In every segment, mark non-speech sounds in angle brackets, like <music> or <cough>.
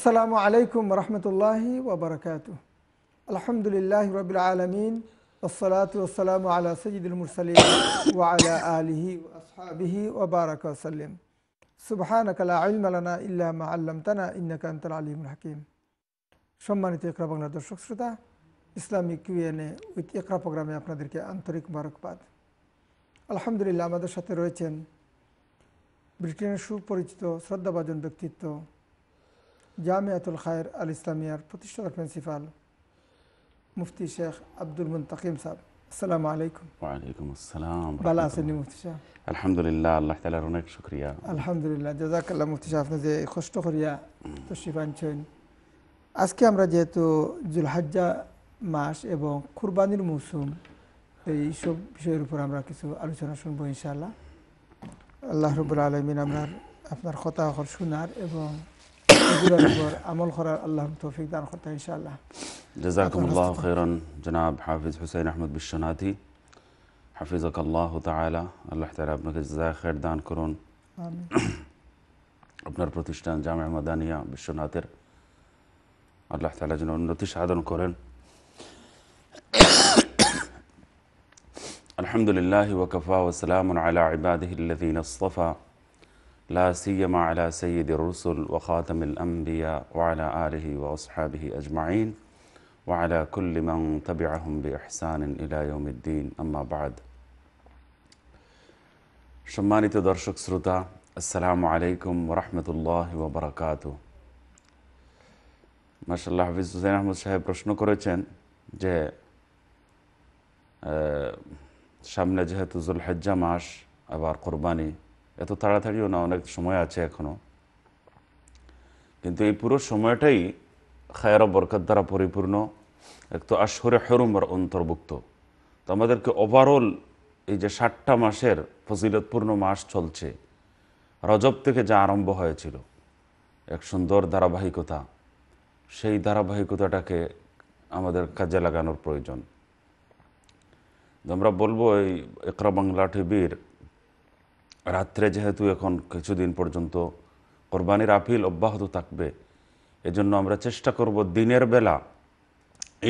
আসসালামু আলাইকুম রহমতুল্লাহি ওবরকাত আলহামদুলিল্লাহ রবিল আলমিন ওসলাত ওসালাম আলা সঈদুল মুরসালিম ওয়ালা আলিহি আসহাবিহি ওবারক ওসাল্লিম সুবহানাকালা আলমালানা ইল্লামা আল্লামতানা ইন্নাকা আনতাল আলিমুল হাকিম। সম্মানিত ইকরা বাংলা দর্শক শ্রোতা, ইসলামিক কিউএনএ উইথ ইকরা প্রোগ্রামে আপনাদেরকে আন্তরিক মারকবাদ আলহামদুলিল্লাহ আমাদের সাথে রয়েছেন ব্রিটেনের সুপরিচিত, শ্রদ্ধাভাজন ব্যক্তিত্ব জামিয়াতুল খায়ের আল ইসলামিয়ার প্রতিষ্ঠাতা প্রিন্সিপাল মুফতি শেখ আব্দুল মুন্তাকিম সাহেব আসসালামু আলাইকুম ওয়ালাইকুম আসসালাম ভালো আছেন মুফতি সাহেব আলহামদুলিল্লাহ আল্লাহ তালার অনেক শুক্রিয়া আলহামদুলিল্লাহ জাজাকাল্লাহ মুফতি সাহেব আপনি যে কষ্ট করিয়া তশরিফ আনছেন আজকে আমরা যেহেতু জুলহাজ্জা মাস এবং কুরবানির মৌসুম এই সব বিষয়ের উপর আমরা কিছু আলোচনা শুনব ইনশাআল্লাহ আল্লাহ রবুল আলমিন আমরা আপনার কথা শোনার এবং এগুলোর উপর আমল করার আল্লাহ তৌফিক দান করতে ইনশাআল্লাহ جزاكم الله خيرا جناب حافظ حسين احمد بالشناتي حفظك الله تعالى আল্লাহ তাআলা আপনাকে জাযায় খায়ের দান করুন আমিন আপনার প্রতিষ্ঠান জামিয়া মাদানিয়া বিশ্বনাথের আল্লাহ তাআলা যেন উন্নতি সাধন করেন <coughs> আলহামদুলিল্লাহ ওয়াকফা ওসালাম আলা ইবাদিহি الذين اصطفى لا سيما على سيد الرسل وخاتم الأنبياء وعلى آله وأصحابه أجمعين وعلى كل من تبعهم بإحسان إلى يوم الدين أما بعد সম্মানিত দর্শক শ্রোতা আসসালামু আলাইকুম রহমতুল্লাহ ওবরাকাত মার্শাল্লাহ হাফিজ হুসেন আহমদ সাহেব প্রশ্ন করেছেন যে আহ, সামনে যেহেতু জুলহজ্জা মাস আবার কোরবানি এত তাড়াতাড়িও না, অনেক সময় আছে এখনও। কিন্তু এই পুরো সময়টাই খায়রা বরকত দ্বারা পরিপূর্ণ, এক তো আশহরে হেরুমর অন্তর্ভুক্ত। তো আমাদেরকে ওভারঅল এই যে ষাটটা মাসের ফজিলতপূর্ণ মাস চলছে, রজব থেকে যা আরম্ভ হয়েছিল, এক সুন্দর ধারাবাহিকতা, সেই ধারাবাহিকতাটাকে আমাদের কাজে লাগানোর প্রয়োজন। আমরা বলব এই একরা বাংলা টিভির রাত্রে যেহেতু এখন কিছুদিন পর্যন্ত কোরবানির আপিল অব্যাহত থাকবে, এজন্য আমরা চেষ্টা করব দিনের বেলা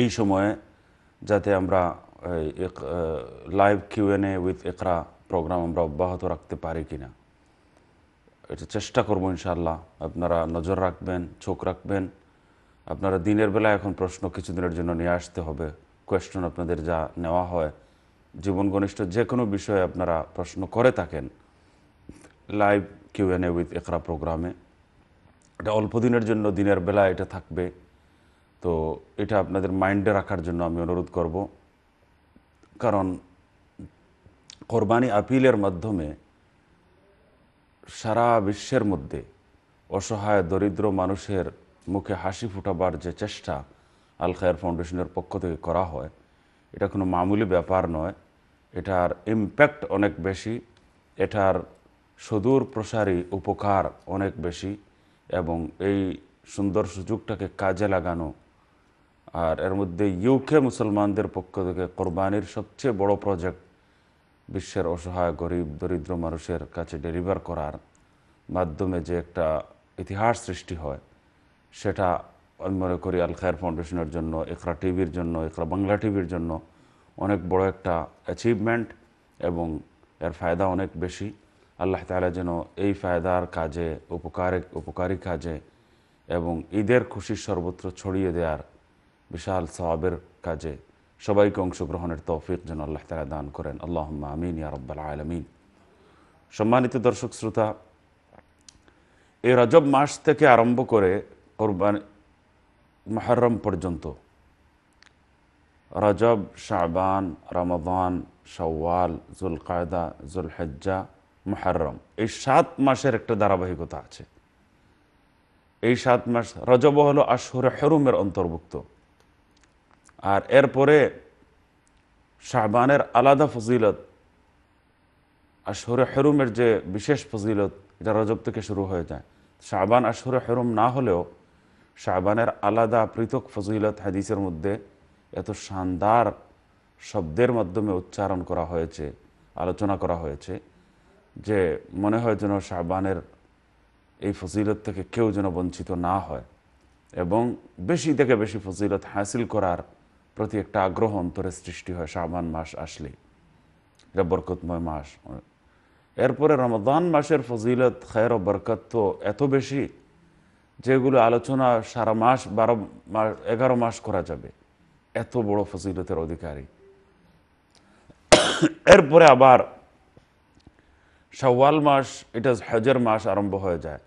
এই সময়ে যাতে আমরা live QnA with Iqra programme আমরা অব্যাহত রাখতে পারি কিনা। এটা চেষ্টা করব ইনশাল্লাহ আপনারা নজর রাখবেন, চোখ রাখবেন। আপনারা দিনের বেলা এখন প্রশ্ন কিছুদিনের জন্য নিয়ে আসতে হবে। কোয়েশ্চন আপনাদের যা নেওয়া হয়। জীবন ঘনিষ্ঠ যে কোনো বিষয়ে আপনারা প্রশ্ন করে থাকেন। লাইভ কিউএনএ উইথ একরা প্রোগ্রামে এটা অল্প দিনের জন্য দিনের বেলা এটা থাকবে। তো এটা আপনাদের মাইন্ডে রাখার জন্য আমি অনুরোধ করব। কারণ কোরবানি আপিলের মাধ্যমে সারা বিশ্বের মধ্যে অসহায়, দরিদ্র মানুষের মুখে হাসি ফুটাবার যে চেষ্টা আল খায়ের ফাউন্ডেশনের পক্ষ থেকে করা হয়, এটা কোনো মামুলি ব্যাপার নয়। এটার ইম্প্যাক্ট অনেক বেশি। এটার সুদূর প্রসারী উপকার অনেক বেশি এবং এই সুন্দর সুযোগটাকে কাজে লাগানো আর এর মধ্যে ইউকে মুসলমানদের পক্ষ থেকে কোরবানির সবচেয়ে বড় প্রজেক্ট বিশ্বের অসহায়, গরিব, দরিদ্র মানুষের কাছে ডেলিভার করার মাধ্যমে যে একটা ইতিহাস সৃষ্টি হয়, সেটা আমি মনে করি আল খায়ের ফাউন্ডেশনের জন্য একরা টিভির জন্য একরা বাংলা টিভির জন্য অনেক বড় একটা অ্যাচিভমেন্ট এবং এর ফায়দা অনেক বেশি। আল্লাহ তালা যেন এই ফায়দার কাজে, উপকারে উপকারী কাজে এবং ঈদের খুশি সর্বত্র ছড়িয়ে দেওয়ার বিশাল সবাবের কাজে সবাইকে অংশগ্রহণের তৌফিক যেন আল্লাহ তালা দান করেন। আল্লাহ আমিন, ইয়া রব্বাল আলমিন। সম্মানিত দর্শক শ্রোতা, এই রজব মাস থেকে আরম্ভ করে কোরবান মহরম পর্যন্ত রজব, শাবান, রমদান সওয়াল জুলকায়দা, জুলহজ্জা মহরম এই সাত মাসের একটা ধারাবাহিকতা আছে। এই সাত মাস রজব হলো আশহরে হেরুমের অন্তর্ভুক্ত। আর এরপরে শাহবানের আলাদা ফজিলত, আশহরে হেরুমের যে বিশেষ ফজিলত, এটা রজব থেকে শুরু হয়ে যায়। শাহবান আশহরে হেরুম না হলেও শাহবানের আলাদা পৃথক ফজিলত হাদিসের মধ্যে এত শানদার শব্দের মাধ্যমে উচ্চারণ করা হয়েছে, আলোচনা করা হয়েছে। যে মনে হয় যেন শাহবানের এই ফজিলত থেকে কেউ যেন বঞ্চিত না হয় এবং বেশি থেকে বেশি ফজিলত হাসিল করার প্রতি একটা আগ্রহ অন্তরে সৃষ্টি হয় শাহবান মাস আসলে, এটা বরকতময় মাস। এরপরে রমদান মাসের ফজিলত ও বরকত তো এত বেশি যেগুলো আলোচনা সারা মাস, বারো মাস, এগারো মাস করা যাবে। এত বড় ফজিলতের অধিকারী। এরপরে আবার শাওয়াল মাস এটা হজের মাস আরম্ভ হয়ে যায়।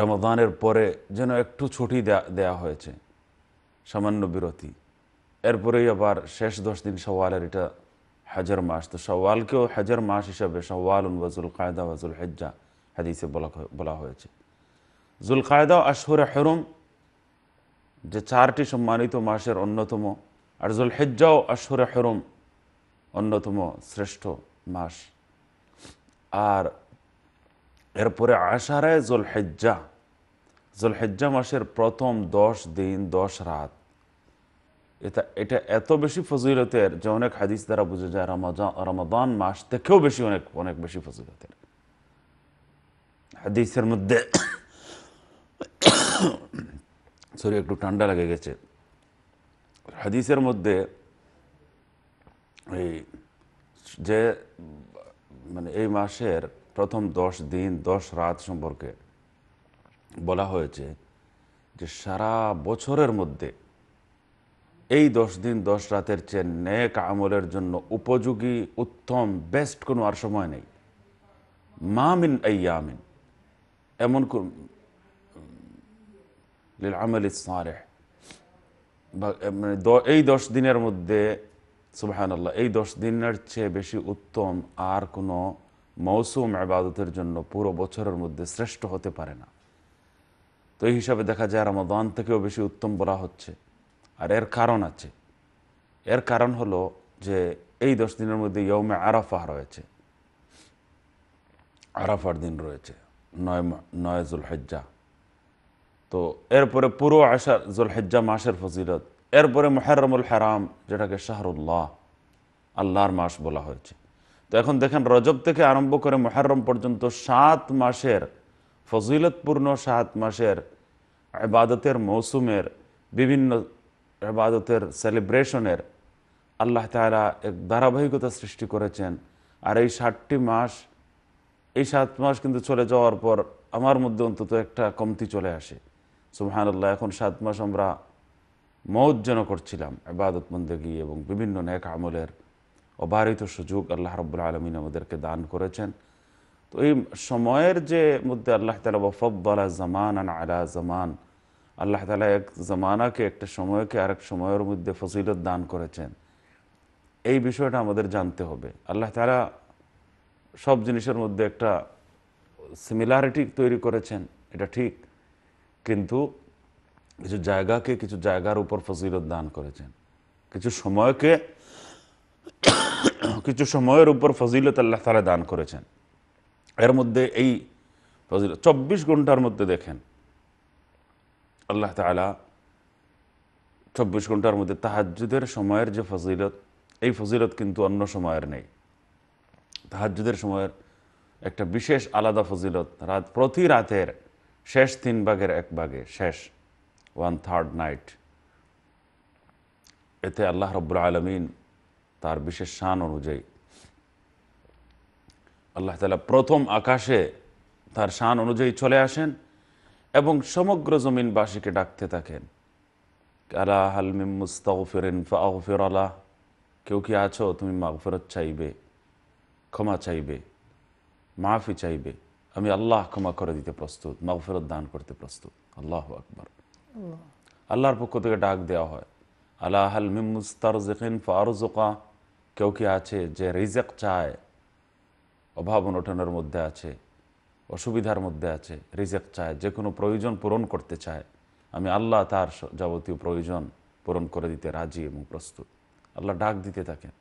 রমদানের পরে যেন একটু ছুটি দেয়া হয়েছে, সামান্য বিরতি। এরপরেই আবার শেষ দশ দিন সওয়ালের এটা হাজার মাস। তো সওয়ালকেও হাজার মাস হিসাবে সওয়াল ওয়াজুল কায়দা ওয়াজুল হেজ্জা হাদিসে বলা বলা হয়েছে। জুল কায়দা আশহরে হেরুম, যে চারটি সম্মানিত মাসের অন্যতম, আর জুল হেজ্জাও আশহরে হেরুম অন্যতম শ্রেষ্ঠ। মাস। আর এরপরে আশারায় জুল হেজ্জা জুল মাসের প্রথম দশ দিন, দশ রাত। এটা এটা এত বেশি ফজিলতের যে অনেক হাদিস দ্বারা বুঝে যায় রমাজান রমাদান মাস থেকেও বেশি অনেক অনেক বেশি ফজিলতের। হাদিসের মধ্যে সরি, একটু ঠান্ডা লেগে গেছে। হাদিসের মধ্যে এই যে মানে এই মাসের প্রথম দশ দিন, দশ রাত সম্পর্কে বলা হয়েছে যে সারা বছরের মধ্যে এই দশ দিন, দশ রাতের চেয়ে নেক আমলের জন্য উপযোগী, উত্তম বেস্ট কোনো আর সময় নেই। মামিন এই আমিন এমন কোন আমল ইসমারে মানে এই দশ দিনের মধ্যে আল্লাহ এই দশ দিনের চেয়ে বেশি উত্তম আর কোনো মৌসুম আবাদতের জন্য পুরো বছরের মধ্যে শ্রেষ্ঠ হতে পারে না। তো এই হিসাবে দেখা যায় রমাদান থেকেও বেশি উত্তম বলা হচ্ছে। আর এর কারণ আছে। এর কারণ হলো যে এই দশ দিনের মধ্যে ইয়মে আরাফা রয়েছে। আরাফার দিন রয়েছে, নয় নয় জুলহেজ্জা। তো এরপরে পুরো আশা জুলহেজ্জা মাসের ফজিলত এরপরে মোহারমুল হারাম, যেটাকে শাহরুল্লাহ, আল্লাহর মাস বলা হয়েছে। তো এখন দেখেন, রজব থেকে আরম্ভ করে মোহারম পর্যন্ত সাত মাসের, ফজিলতপূর্ণ সাত মাসের আবাদতের মৌসুমের, বিভিন্ন আবাদতের সেলিব্রেশনের আল্লাহ তালা এক ধারাবাহিকতা সৃষ্টি করেছেন। আর এই ষাটটি মাস, এই সাত মাস কিন্তু চলে যাওয়ার পর আমার মধ্যে অন্তত একটা কমতি চলে আসে। সুহান আল্লাহ এখন সাত মাস আমরা মৌজ যেন করছিলাম আবাদত বন্দেগি এবং বিভিন্ন নেক আমলের অবাহিত সুযোগ আল্লাহ রব্বুল আলমিন আমাদেরকে দান করেছেন। তো এই সময়ের যে মধ্যে আল্লাহ তালা ওফদ্দালা জামান আন আলা জামান আল্লাহ তালা এক জামানাকে একটা সময়কে আরেক সময়ের মধ্যে ফজিলত দান করেছেন। এই বিষয়টা আমাদের জানতে হবে। আল্লাহ তালা সব জিনিসের মধ্যে একটা সিমিলারিটি তৈরি করেছেন, এটা ঠিক। কিন্তু কিছু জায়গাকে কিছু জায়গার উপর ফজিলত দান করেছেন। কিছু সময়কে, কিছু সময়ের উপর ফজিলত আল্লাহ তালা দান করেছেন। এর মধ্যে এই ফজিলত, চব্বিশ ঘণ্টার মধ্যে দেখেন, আল্লাহ তালা চব্বিশ ঘণ্টার মধ্যে তাহাজুদের সময়ের যে ফজিলত, এই ফজিলত কিন্তু অন্য সময়ের নেই। তাহাজুদের সময়ের একটা বিশেষ আলাদা ফজিলত, রাত, প্রতি রাতের শেষ তিন ভাগের এক ভাগে, শেষ। ওয়ান থার্ড নাইট এতে আল্লাহ রব্বুল আলমিন তার বিশেষ শান অনুযায়ী আল্লাহ তালা প্রথম আকাশে তার শান অনুযায়ী চলে আসেন এবং সমগ্র জমিনবাসীকে ডাকতে থাকেন। আলা হালমিম মুস্তাগফিরিন ফাগফির আলাহ কেউ কি আছো? তুমি মাগফিরত চাইবে, ক্ষমা চাইবে, মাফি চাইবে। আমি আল্লাহ ক্ষমা করে দিতে প্রস্তুত, মাগফিরত দান করতে প্রস্তুত। আল্লাহ আকবর। আল্লাহর পক্ষ থেকে ডাক দেওয়া হয়। আল্লাহ হাল মিমুস্তার জেকিন ফারুজোকা কেউ কি আছে যে রিজেক চায়, অভাব অনটনের মধ্যে আছে, অসুবিধার মধ্যে আছে রিজেক চায়, যে কোনো প্রয়োজন পূরণ করতে চায়। আমি আল্লাহ তার যাবতীয় প্রয়োজন পূরণ করে দিতে রাজি এবং প্রস্তুত। আল্লাহ ডাক দিতে থাকেন।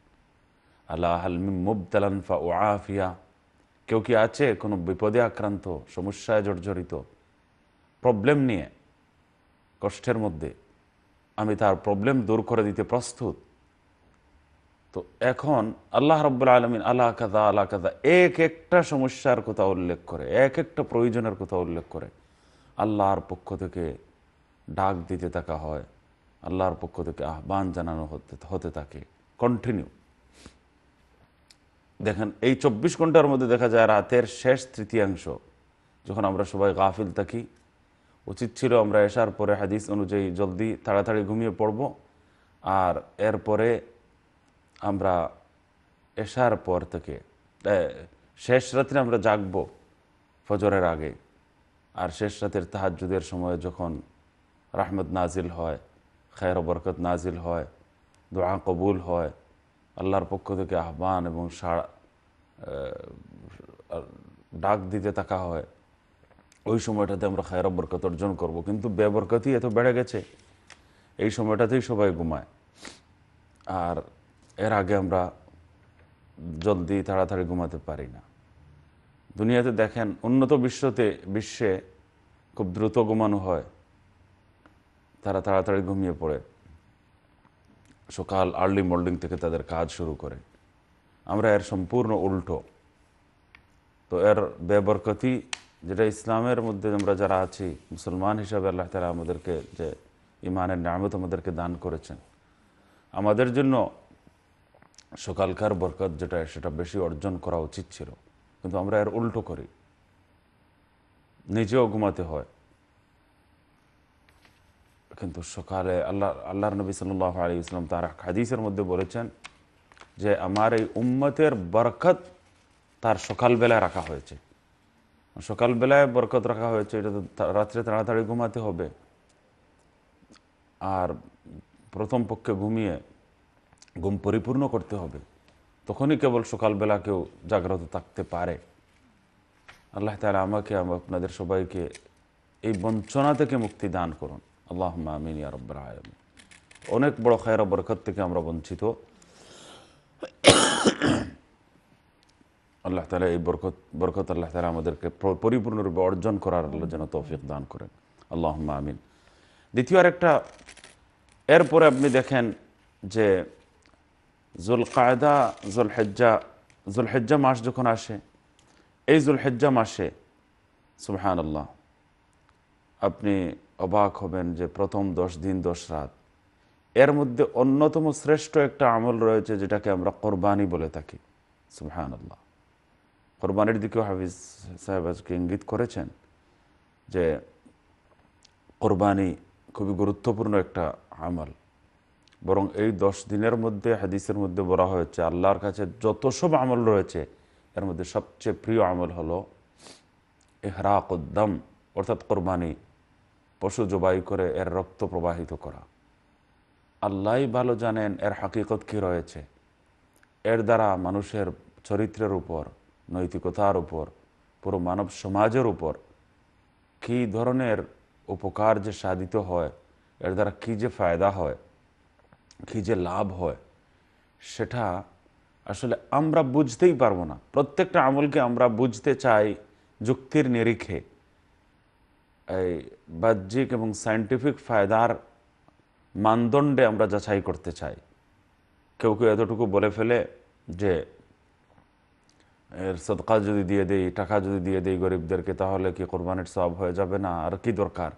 আল্লাহ হালমিম মুবতালান ফা ও আফিয়া কেউ কি আছে কোনো বিপদে আক্রান্ত, সমস্যায় জর্জরিত? প্রবলেম নিয়ে কষ্টের মধ্যে আমি তার প্রবলেম দূর করে দিতে প্রস্তুত। তো এখন আল্লাহ রব্বুল আলমিন আল্লাহ কাদা আল্লাহ কাদা এক একটা সমস্যার কথা উল্লেখ করে, এক একটা প্রয়োজনের কথা উল্লেখ করে আল্লাহর পক্ষ থেকে ডাক দিতে থাকা হয়, আল্লাহর পক্ষ থেকে আহ্বান জানানো হতে হতে থাকে কন্টিনিউ দেখেন, এই চব্বিশ ঘণ্টার মধ্যে দেখা যায় রাতের শেষ তৃতীয়াংশ, যখন আমরা সবাই গাফিল থাকি উচিত ছিল আমরা এসার পরে হাদিস অনুযায়ী জলদি তাড়াতাড়ি ঘুমিয়ে পড়ব। আর এরপরে আমরা এসার পর থেকে শেষ রাত্রে আমরা জাগব ফজরের আগে। আর শেষ রাতের তাহাজ্জুদের সময় যখন রাহমত নাজিল হয়, খায়ের বরকত নাজিল হয়, দোয়া কবুল হয়, আল্লাহর পক্ষ থেকে আহ্বান এবং সাড়া ডাক দিতে থাকা হয় ওই সময়টাতে আমরা খায়ের বরকত অর্জন করব। কিন্তু বেবরকতই এত বেড়ে গেছে। এই সময়টাতেই সবাই ঘুমায়। আর এর আগে আমরা জলদি তাড়াতাড়ি ঘুমাতে পারি না। দুনিয়াতে দেখেন, উন্নত বিশ্বতে, বিশ্বে খুব দ্রুত ঘুমানো হয়। তারা তাড়াতাড়ি ঘুমিয়ে পড়ে। সকাল আর্লি মর্নিং থেকে তাদের কাজ শুরু করে। আমরা এর সম্পূর্ণ উল্টো। তো এর বেবরকতি যেটা ইসলামের মধ্যে আমরা যারা আছি, মুসলমান হিসাবে আল্লাহ তালা আমাদেরকে যে ইমানের নামত আমাদেরকে দান করেছেন। আমাদের জন্য সকালকার বরকত যেটা, সেটা বেশি অর্জন করা উচিত ছিল। কিন্তু আমরা এর উল্টো করি। নিজেও ঘুমাতে হয়। কিন্তু সকালে আল্লাহ, আল্লাহর নবী সাল্লাহ আলী ইসলাম তার এক হাদিসের মধ্যে বলেছেন যে, আমার এই উম্মতের বরকত তার সকালবেলায় রাখা হয়েছে। সকালবেলায় বরকত রাখা হয়েছে, এটা তো রাত্রে তাড়াতাড়ি ঘুমাতে হবে। আর প্রথম পক্ষে ঘুমিয়ে ঘুম পরিপূর্ণ করতে হবে। তখনই কেবল সকালবেলা কেউ জাগ্রত থাকতে পারে। আল্লাহ তালা আমাকে আপনাদের সবাইকে এই বঞ্চনা থেকে মুক্তি দান করুন। আল্লাহ আমিন ইয়া রব্বুল আলামিন। অনেক বড় খায়রা বরকত থেকে আমরা বঞ্চিত। আল্লাহ তালা এই বরকত বরকত আল্লাহ তালা আমাদেরকে পরিপূর্ণরূপে অর্জন করার আল্লাহ যেন তৌফিক দান করেন। আল্লাহ আমিন। দ্বিতীয় আরেকটা, এরপরে আপনি দেখেন যে জুলকায়দা, জুলহেজ্জা জুলহেজ্জা মাস যখন আসে, এই জুলহেজ্জা মাসে সুবহান আল্লাহ আপনি অবাক হবেন যে প্রথম দশ দিন, দশ রাত, এর মধ্যে অন্যতম শ্রেষ্ঠ একটা আমল রয়েছে যেটাকে আমরা কোরবানি বলে থাকি সুবহান আল্লাহ কোরবানির দিকেও হাফিজ সাহেব আজকে ইঙ্গিত করেছেন যে কোরবানি খুবই গুরুত্বপূর্ণ একটা আমল। বরং এই দশ দিনের মধ্যে, হাদিসের মধ্যে বলা হয়েছে, আল্লাহর কাছে যত সব আমল রয়েছে, এর মধ্যে সবচেয়ে প্রিয় আমল হলো এহরাকুদ্দম অর্থাৎ কোরবানি পশু জবাই করে এর রক্ত প্রবাহিত করা। আল্লাহই ভালো জানেন এর হাকিকত কী রয়েছে। এর দ্বারা মানুষের চরিত্রের উপর নৈতিকতার উপর, পুরো মানব সমাজের উপর, কী ধরনের উপকার যে সাধিত হয়, এর দ্বারা কী যে ফায়দা হয়, কী যে লাভ হয়, সেটা আসলে আমরা বুঝতেই পারব না। প্রত্যেকটা আমলকে আমরা বুঝতে চাই যুক্তির নিরিখে। এই বাহ্যিক এবং সায়েন্টিফিক ফায়দার মানদণ্ডে আমরা যাচাই করতে চাই। কেউ কেউ এতটুকু বলে ফেলে যে এর সদকা যদি দিয়ে দেই, টাকা যদি দিয়ে দেই গরিবদেরকে, তাহলে কি কোরবানির সব হয়ে যাবে না? আর কি দরকার?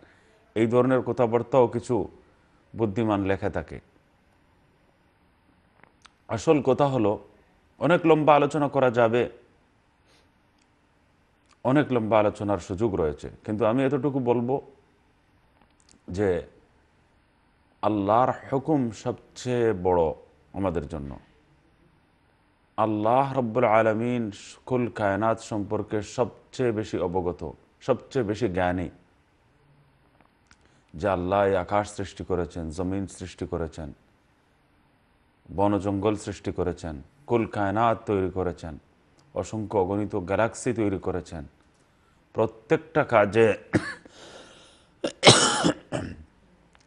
এই ধরনের কথাবার্তাও কিছু বুদ্ধিমান লেখা থাকে। আসল কথা হলো, অনেক লম্বা আলোচনা করা যাবে, অনেক লম্বা আলোচনার সুযোগ রয়েছে। কিন্তু আমি এতটুকু বলব যে, আল্লাহর হুকুম সবচেয়ে বড় আমাদের জন্য। আল্লাহ রব্বুল আলমিন কুল কায়নাত সম্পর্কে সবচেয়ে বেশি অবগত, সবচেয়ে বেশি জ্ঞানী। যে আল্লাহ আকাশ সৃষ্টি করেছেন, জমিন সৃষ্টি করেছেন বন জঙ্গল সৃষ্টি করেছেন, কুল কায়নাত তৈরি করেছেন, অসংখ্য অগণিত গ্যালাক্সি তৈরি করেছেন। প্রত্যেকটা কাজে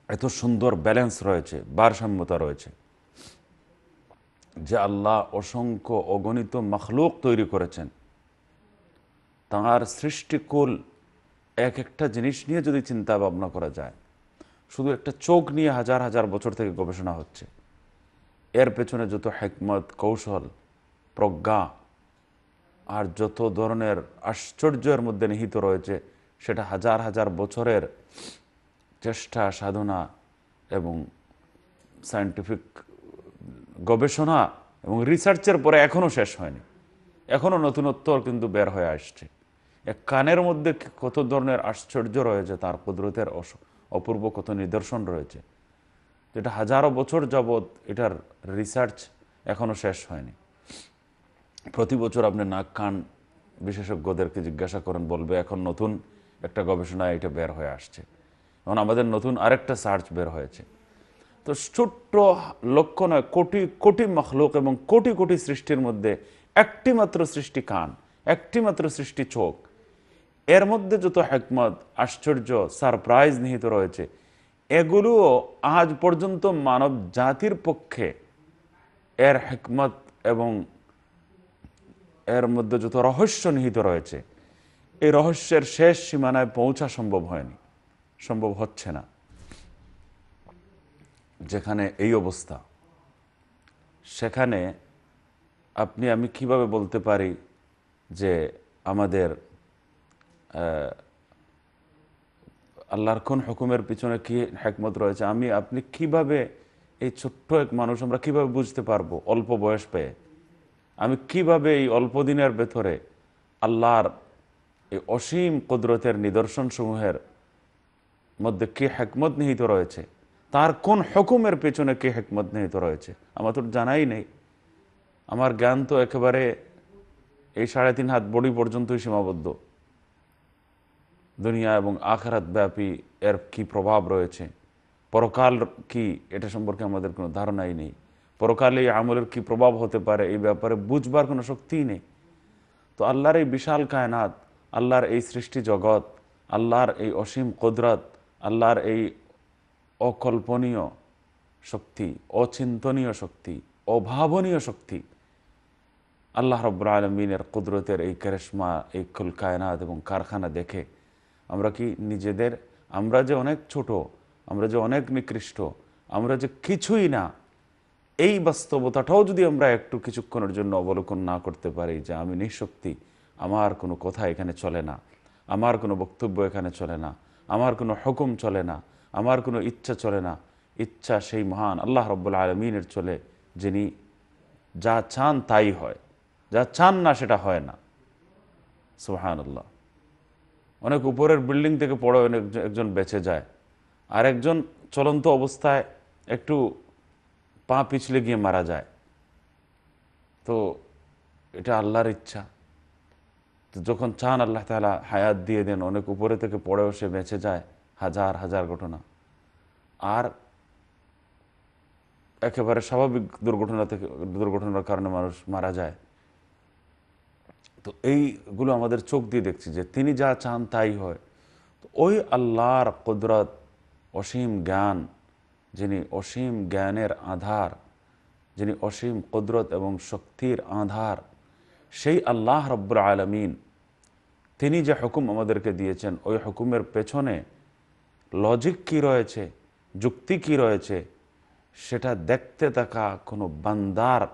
এত সুন্দর ব্যালেন্স রয়েছে, ভারসাম্যতা রয়েছে। যে আল্লাহ অসংখ্য অগণিত মখলুক তৈরি করেছেন। তাঁর সৃষ্টিকুল এক একটা জিনিস নিয়ে যদি চিন্তা ভাবনা করা যায়, শুধু একটা চোখ নিয়ে হাজার হাজার বছর থেকে গবেষণা হচ্ছে। এর পেছনে যত হেকমত, কৌশল, প্রজ্ঞা আর যত ধরনের আশ্চর্যের মধ্যে নিহিত রয়েছে, সেটা হাজার হাজার বছরের চেষ্টা, সাধনা এবং সায়েন্টিফিক গবেষণা এবং রিসার্চের পরে এখনও শেষ হয়নি। এখনও নতুনত্ব কিন্তু বের হয়ে আসছে। এক কানের মধ্যে কত ধরনের আশ্চর্য রয়েছে, তার কুদরতের অপূর্ব কত নিদর্শন রয়েছে। যেটা হাজারো বছর যাবৎ এটার রিসার্চ এখনও শেষ হয়নি। প্রতি বছর আপনি নাক, কান বিশেষজ্ঞদেরকে জিজ্ঞাসা করেন, বলবে এখন নতুন একটা গবেষণায় এটা বের হয়ে আসছে। এখন আমাদের নতুন আরেকটা সার্চ বের হয়েছে। তো ছোট্ট লক্ষ্য নয়, কোটি কোটি মখলুক এবং কোটি কোটি সৃষ্টির মধ্যে একটি মাত্র সৃষ্টি কান একটি মাত্র সৃষ্টি চোখ। এর মধ্যে যত হেকমত, আশ্চর্য, সারপ্রাইজ নিহিত রয়েছে, এগুলোও আজ পর্যন্ত মানব জাতির পক্ষে এর হেকমত এবং এর মধ্যে যত রহস্য নিহিত রয়েছে, এই রহস্যের শেষ সীমানায় পৌঁছা সম্ভব হয়নি, সম্ভব হচ্ছে না। যেখানে এই অবস্থা, সেখানে আপনি, আমি কীভাবে বলতে পারি যে আমাদের আল্লাহর কোন হুকুমের পিছনে কি হেকমত রয়েছে? আমি, আপনি কীভাবে এই ছোট্ট এক মানুষ, আমরা কীভাবে বুঝতে পারব অল্প বয়স পেয়ে? আমি কীভাবে এই অল্প দিনের ভেতরে আল্লাহর এই অসীম কুদরতের নিদর্শন সমূহের মধ্যে কি হেকমত নিহিত রয়েছে? তার কোন হুকুমের পেছনে কে হেকমত নিহিত রয়েছে? আমার তো জানাই নেই। আমার জ্ঞান তো একেবারে এই সাড়ে তিন হাত বডি পর্যন্তই সীমাবদ্ধ। দুনিয়া এবং আখরাত ব্যাপী এর কি প্রভাব রয়েছে? পরকাল কি এটা সম্পর্কে আমাদের কোনো ধারণাই নেই। পরকালে এই আমলের কি প্রভাব হতে পারে এই ব্যাপারে বুঝবার কোনো শক্তিই নেই। তো আল্লাহর এই বিশাল কায়নাত, আল্লাহর এই সৃষ্টি জগৎ, আল্লাহর এই অসীম কুদরত, আল্লাহর এই অকল্পনীয় শক্তি, অচিন্তনীয় শক্তি, অভাবনীয় শক্তি। আল্লাহ রব্বুল আলমিনের কুদরতের এই কারিশমা, এই কুল কায়নাত এবং কারখানা দেখে আমরা কি নিজেদের, আমরা যে অনেক ছোট, আমরা যে অনেক নিকৃষ্ট, আমরা যে কিছুই না, এই বাস্তবতাটাও যদি আমরা একটু কিছুক্ষণের জন্য অবলোকন না করতে পারি যে আমি নিঃশক্তি, আমার কোনো কথা এখানে চলে না, আমার কোনো বক্তব্য এখানে চলে না, আমার কোনো হুকুম চলে না আমার কোনো ইচ্ছা চলে না। ইচ্ছা সেই মহান আল্লাহ রব্বুল আলমিনের চলে, যিনি যা চান তাই হয়। যা চান না সেটা হয় না। সুহান আল্লাহ অনেক উপরের বিল্ডিং থেকে পড়ে অনেক একজন বেঁচে যায়। আর একজন চলন্ত অবস্থায় একটু পা পিছলে গিয়ে মারা যায়। তো এটা আল্লাহর ইচ্ছা। যখন চান আল্লাহ তালা হায়াত দিয়ে দেন, অনেক উপরে থেকে পড়েও সে বেঁচে যায়। হাজার হাজার ঘটনা। আর একেবারে স্বাভাবিক দুর্ঘটনা থেকে, দুর্ঘটনার কারণে মানুষ মারা যায়। তো এইগুলো আমাদের চোখ দিয়ে দেখছি যে তিনি যা চান তাই হয়। তো ওই আল্লাহর কুদরত, অসীম জ্ঞান, যিনি অসীম জ্ঞানের আধার, যিনি অসীম কুদরত এবং শক্তির আধার, সেই আল্লাহ রব্বুর আলমিন, তিনি যে হুকুম আমাদেরকে দিয়েছেন, ওই হুকুমের পেছনে লজিক কি রয়েছে? যুক্তি কি রয়েছে? সেটা দেখতে থাকা কোনো বান্দার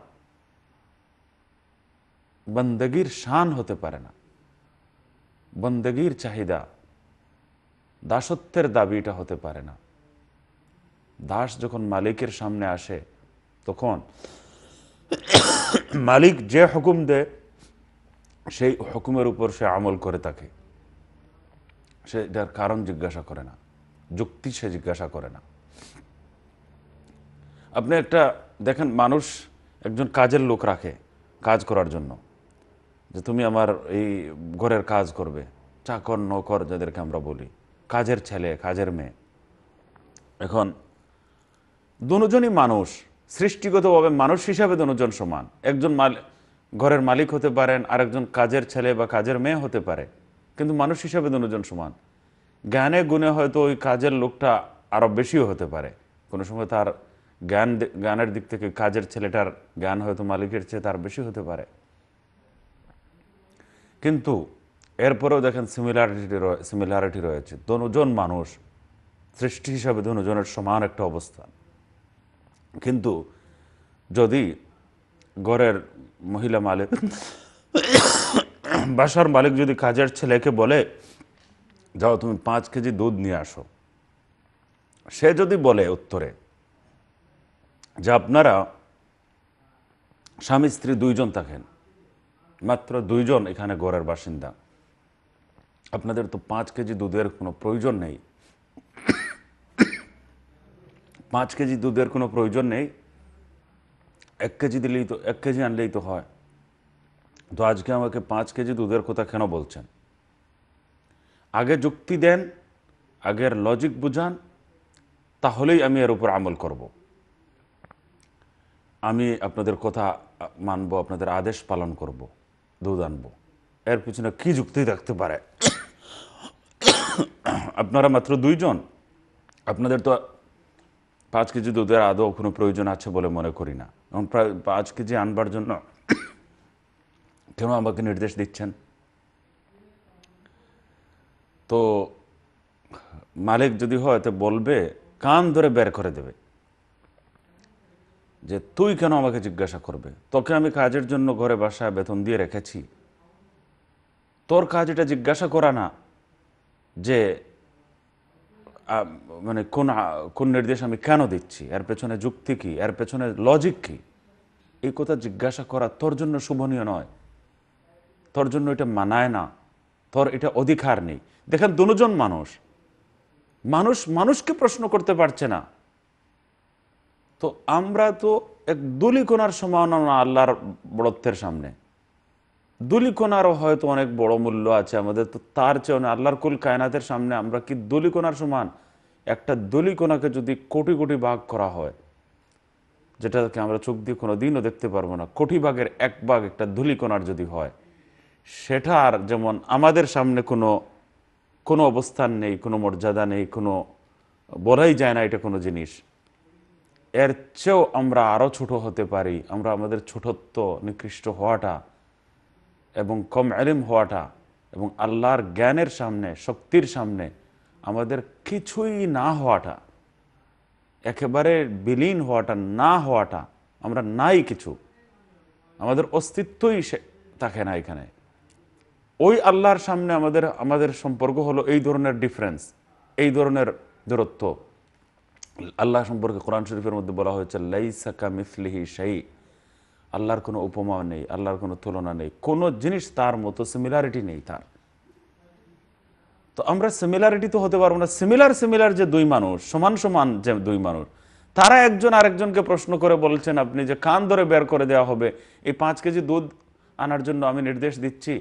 বন্দগির শান হতে পারে না। বন্দগির চাহিদা দাসত্বের দাবিটা হতে পারে না। দাস যখন মালিকের সামনে আসে, তখন মালিক যে হুকুম দেয়, সেই হুকুমের উপর সে আমল করে থাকে। সে কারণ জিজ্ঞাসা করে না। যুক্তি সে জিজ্ঞাসা করে না। আপনি একটা, দেখেন মানুষ একজন কাজের লোক রাখে কাজ করার জন্য। যে তুমি আমার এই ঘরের কাজ করবে চাকর নকর যাদেরকে আমরা বলি। কাজের ছেলে, কাজের মেয়ে। এখন দুজনই মানুষ, সৃষ্টিগতভাবে মানুষ হিসাবে দুজন সমান। একজন ঘরের মালিক হতে পারেন, আরেকজন কাজের ছেলে বা কাজের মেয়ে হতে পারে। কিন্তু মানুষ হিসাবে দুজন সমান। জ্ঞানে গুণে হয়তো ওই কাজের লোকটা আরও বেশিও হতে পারে। কোনো সময় তার জ্ঞান জ্ঞানের দিক থেকে কাজের ছেলেটার জ্ঞান হয়তো মালিকের চেয়ে তার বেশি হতে পারে। কিন্তু এরপরেও দেখেন সিমিলারিটি সিমিলারিটি রয়েছে। দনুজন মানুষ, সৃষ্টি হিসাবে দনুজনের সমান একটা অবস্থান। কিন্তু যদি ঘরের মহিলা মালিক, বাসার মালিক যদি কাজের ছেলেকে বলে যাও, তুমি পাঁচ কেজি দুধ নিয়ে আসো। সে যদি বলে উত্তরে যে আপনারা স্বামী, স্ত্রী দুইজন থাকেন, মাত্র দুইজন এখানে গড়ের বাসিন্দা, আপনাদের তো পাঁচ কেজি দুধের কোনো প্রয়োজন নেই। পাঁচ কেজি দুধের কোনো প্রয়োজন নেই। এক কেজি দিলেই তো, এক কেজি আনলেই তো হয়। তো আজকে আমাকে পাঁচ কেজি দুধের কথা কেন বলছেন? আগে যুক্তি দেন, আগের লজিক বুঝান, তাহলেই আমি এর উপর আমল করব। আমি আপনাদের কথা মানব, আপনাদের আদেশ পালন করব, দুধ আনব। এর পিছনে কি যুক্তি থাকতে পারে? আপনারা মাত্র দুইজন। আপনাদের তো পাঁচ কেজি দুধের আদৌ কোনো প্রয়োজন আছে বলে মনে করি না। এবং প্রায় পাঁচ কেজি আনবার জন্য কেন আমাকে নির্দেশ দিচ্ছেন? তো মালিক যদি হয়, তো বলবে, কান ধরে বের করে দেবে। যে, তুই কেন আমাকে জিজ্ঞাসা করবে? তোকে আমি কাজের জন্য ঘরে বাসায় বেতন দিয়ে রেখেছি। তোর কাজ এটা জিজ্ঞাসা করা না। যে মানে কোন কোন নির্দেশ আমি কেন দিচ্ছি? এর পেছনে যুক্তি কি? এর পেছনে লজিক কি? এই কথা জিজ্ঞাসা করা তোর জন্য শুভনীয় নয়। তোর জন্য এটা মানায় না। তোর এটা অধিকার নেই। দেখেন দুজন মানুষ। মানুষ, মানুষকে প্রশ্ন করতে পারছে না। তো আমরা তো এক দুলিকোনার সমান আল্লাহর বড়ত্বের সামনে। দুলিকোনারও হয়তো অনেক বড় মূল্য আছে আমাদের, তো তার চেয়ে অনেক- আল্লাহর কুল কায়নাতের সামনে আমরা কি দলিকোনার সমান? একটা দলিকোনাকে যদি কোটি কোটি ভাগ করা হয়, যেটাকে আমরা চোখ দিয়ে কোনো দিনও দেখতে পারব না, কোটি ভাগের এক ভাগ একটা ধুলিকোনার যদি হয় সেটার যেমন আমাদের সামনে কোনো কোনো অবস্থান নেই, কোনো মর্যাদা নেই, কোনো বলাই যায় না এটা কোনো জিনিস। এর চেয়েও আমরা আরও ছোট হতে পারি, আমরা আমাদের ছোটত্ব নিকৃষ্ট হওয়াটা এবং কম এলিম হওয়াটা এবং আল্লাহর জ্ঞানের সামনে, শক্তির সামনে আমাদের কিছুই না হওয়াটা, একেবারে বিলীন হওয়াটা, না হওয়াটা আমরা নাই কিছু। আমাদের অস্তিত্বই সে, থাকে না এখানে। ওই আল্লাহর সামনে আমাদের আমাদের সম্পর্ক হলো এই ধরনের ডিফারেন্স এই ধরনের দূরত্ব। আল্লাহ সম্পর্কে কোরআন শরীফের মধ্যে বলা হয়েছে লাইসাকা মিসলিহি শাই আল্লাহর কোনো উপমা নেই, আল্লাহর কোনো তুলনা নেই, কোনো জিনিস তার মতো সিমিলারিটি নেই তার। তো আমরা সিমিলারিটি তো হতে পারব না সিমিলার সিমিলার যে দুই মানুষ, সমান সমান যে দুই মানুষ, তারা একজন আরেকজনকে প্রশ্ন করে বলছেন আপনি যে কান ধরে বের করে দেওয়া হবে, এই পাঁচ কেজি দুধ আনার জন্য আমি নির্দেশ দিচ্ছি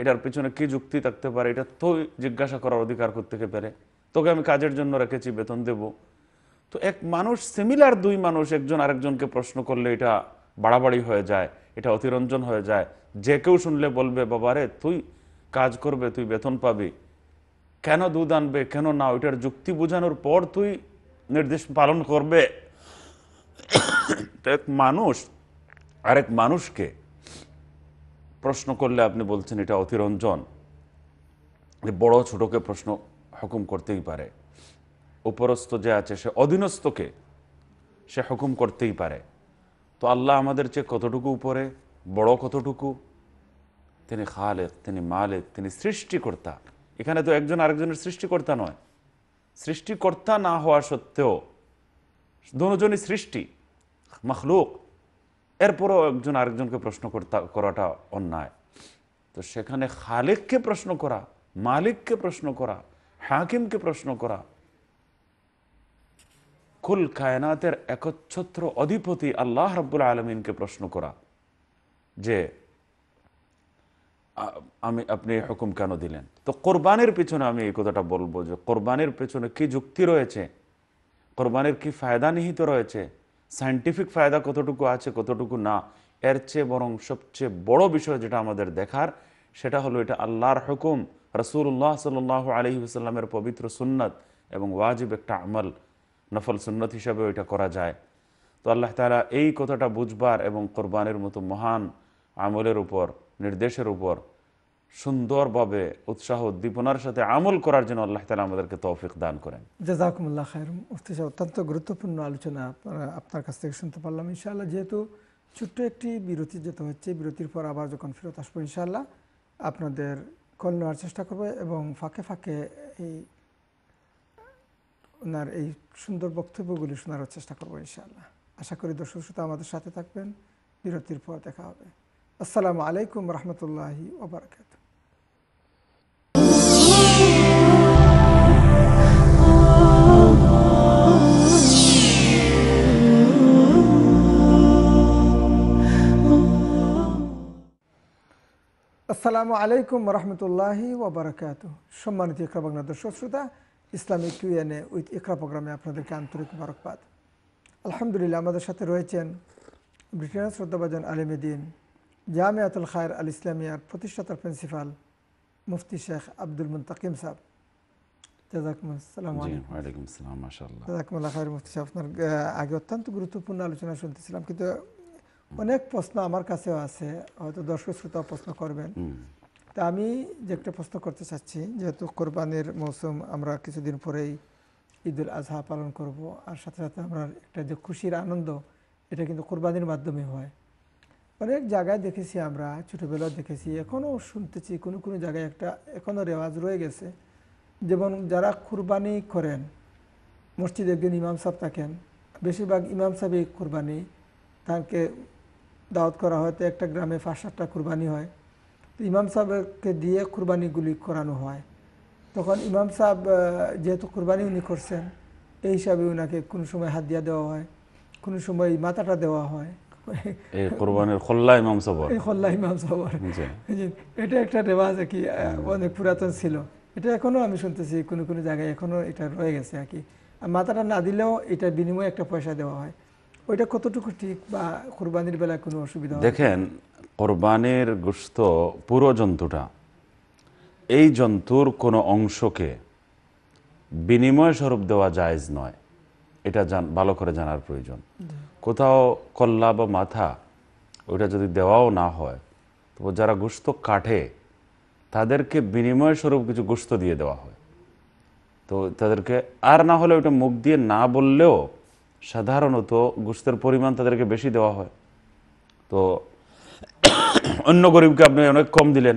এটার পিছনে কি যুক্তি থাকতে পারে, এটা তো জিজ্ঞাসা করার অধিকার করতে পারে? তোকে আমি কাজের জন্য রেখেছি, বেতন দেব। তো এক মানুষ সিমিলার দুই মানুষ, একজন আরেকজনকে প্রশ্ন করলে এটা বাড়াবাড়ি হয়ে যায়, এটা অতিরঞ্জন হয়ে যায়। যে কেউ শুনলে বলবে বাবারে তুই কাজ করবে, তুই বেতন পাবি। কেন দুধ আনবে, কেন না? ওইটার যুক্তি বোঝানোর পর তুই নির্দেশ পালন করবে। তো এক মানুষ, আরেক মানুষকে প্রশ্ন করলে আপনি বলছেন এটা অতিরঞ্জন। বড় ছোটকে প্রশ্ন হুকুম করতেই পারে। উপরস্থ যে আছে সে অধীনস্থকে সে হুকুম করতেই পারে। তো আল্লাহ আমাদের চেয়ে কতটুকু উপরে, বড় কতটুকু? তিনি খালেক, তিনি মালিক, তিনি সৃষ্টিকর্তা। এখানে তো একজন আরেকজনের সৃষ্টিকর্তা নয়। সৃষ্টিকর্তা না হওয়া সত্ত্বেও দুজনই সৃষ্টি, মখলুক। এরপরও একজন আরেকজনকে প্রশ্ন করাটা অন্যায়। তো সেখানে খালেককে প্রশ্ন করা, মালিককে প্রশ্ন করা, হাকিমকে প্রশ্ন করা, কুল কায়নাতের একচ্ছত্র অধিপতি আল্লাহ রব্বুল আলমিনকে প্রশ্ন করা যে আমি, আপনি হুকুম কেন দিলেন? তো কোরবানির পিছনে আমি এই কথাটা বলব যে, কোরবানির পেছনে কি যুক্তি রয়েছে? কোরবানির কি ফায়দা নিহিত রয়েছে? সায়েন্টিফিক ফায়দা কতটুকু আছে, কতটুকু না, এর চেয়ে বরং সবচেয়ে বড় বিষয় যেটা আমাদের দেখার, সেটা হলো এটা আল্লাহর হুকুম রসুল্লাহ সাল আলহি সাল্লামের পবিত্র সুন্নত এবং ওয়াজিব একটা আমল, নফল সুন্নত হিসাবে ওইটা করা যায়। তো আল্লাহ তালা এই কথাটা বুঝবার এবং কোরবানের মতো মহান আমলের উপর, নির্দেশের উপর সুন্দরভাবে উৎসাহ উদ্দীপনার সাথে আমল করার জন্য আল্লাহ তালা আমাদেরকে তৌফিক দান করেন। জাজাকুমুল্লাহ খায়ের মুফতি সাহেব অত্যন্ত গুরুত্বপূর্ণ আলোচনা আপনারা কাছ থেকে শুনতে পারলাম। ইনশাআল্লাহ যেহেতু ছোট্ট একটি বিরতি যেতে হচ্ছে, বিরতির পর আবার যখন ফেরত আসব ইনশাআল্লাহ আপনাদের কল নেওয়ার চেষ্টা করব এবং ফাঁকে ফাঁকে এই ওনার এই সুন্দর বক্তব্যগুলি শোনার চেষ্টা করব ইনশাআল্লাহ। আশা করি দর্শক শ্রোতা আমাদের সাথে থাকবেন। বিরতির পর দেখা হবে। আসসালামু আলাইকুম রহমতুল্লাহি ওবরাকাত আসসালামু আলাইকুম রহমতুল্লাহি ওবরাকাত সম্মানিত ইকরা বাংলা দর্শক শ্রোতা ইসলামিক কিউএনএ উইথ ইকরা প্রোগ্রামে আপনাদেরকে আন্তরিক মুবারকবাদ আলহামদুলিল্লাহ আমাদের সাথে রয়েছেন ব্রিটেনের শ্রদ্ধাভাজন আলিমেদিন জামিয়াতুল খায়ের আল ইসলামিয়ার প্রতিষ্ঠাতার প্রিন্সিপাল মুফতি শেখ আব্দুল মুন্তাকিম সাহেব জাজাকুমুসালাম জি ওয়ালাইকুম আসসালাম মাশাআল্লাহ জাজাকুমুল্লাহ খায়ের মুফতি সাহেব আপনার আহ, আগে অত্যন্ত গুরুত্বপূর্ণ আলোচনা শুনতেছিলাম কিন্তু অনেক প্রশ্ন আমার কাছেও আছে হয়তো দর্শক শ্রোতা প্রশ্ন করবেন। তা আমি যে একটা প্রশ্ন করতে চাচ্ছি যেহেতু কোরবানির মৌসুম আমরা কিছুদিন পরেই ঈদুল আজহা পালন করব আর সাথে সাথে আমরা একটা যে খুশির আনন্দ এটা কিন্তু কোরবানির মাধ্যমে হয়। অনেক জায়গায় দেখেছি আমরা ছোটোবেলায় দেখেছি এখনও শুনতেছি কোনো কোনো জায়গায় একটা এখনও রেওয়াজ রয়ে গেছে। যেমন যারা কুরবানি করেন মসজিদে একজন ইমাম সাহেব থাকেন বেশিরভাগ ইমাম সাহেবই কুরবানি তাকে দাওয়াত করা হয় তো একটা গ্রামে পাঁচ সাতটা কুরবানি হয়। তো ইমাম সাহেবকে দিয়ে কুরবানিগুলি করানো হয়। তখন ইমাম সাহেব যেহেতু কুরবানি উনি করছেন এই হিসাবে ওনাকে কোনো সময় হাত দিয়া দেওয়া হয় কোনো সময় মাথাটা দেওয়া হয়। এই কোরবানের খোল্লা ইমাম সবর। এই ইমাম এটা একটা রেওয়াজ আর কি অনেক পুরাতন ছিল। এটা এখনও আমি শুনতেছি কোনো কোনো জায়গায় এখনও এটা রয়ে গেছে আর কি। আর মাথাটা না দিলেও এটার বিনিময়ে একটা পয়সা দেওয়া হয়। ওইটা কতটুকু ঠিক বা কুরবানির বেলায় কোনো অসুবিধা দেখেন, কোরবানির গোস্ত পুরো জন্তুটা, এই জন্তুর কোনো অংশকে বিনিময় স্বরূপ দেওয়া জায়েজ নয়। এটা জান, ভালো করে জানার প্রয়োজন। কোথাও কল্লা বা মাথা, ওইটা যদি দেওয়াও না হয় তো যারা গোস্ত কাটে, তাদেরকে বিনিময় স্বরূপ কিছু গোস্ত দিয়ে দেওয়া হয়। তো তাদেরকে, আর না হলে ওইটা মুখ দিয়ে না বললেও সাধারণত গোস্তের পরিমাণ তাদেরকে বেশি দেওয়া হয়। তো অন্য গরিবকে আপনি অনেক কম দিলেন।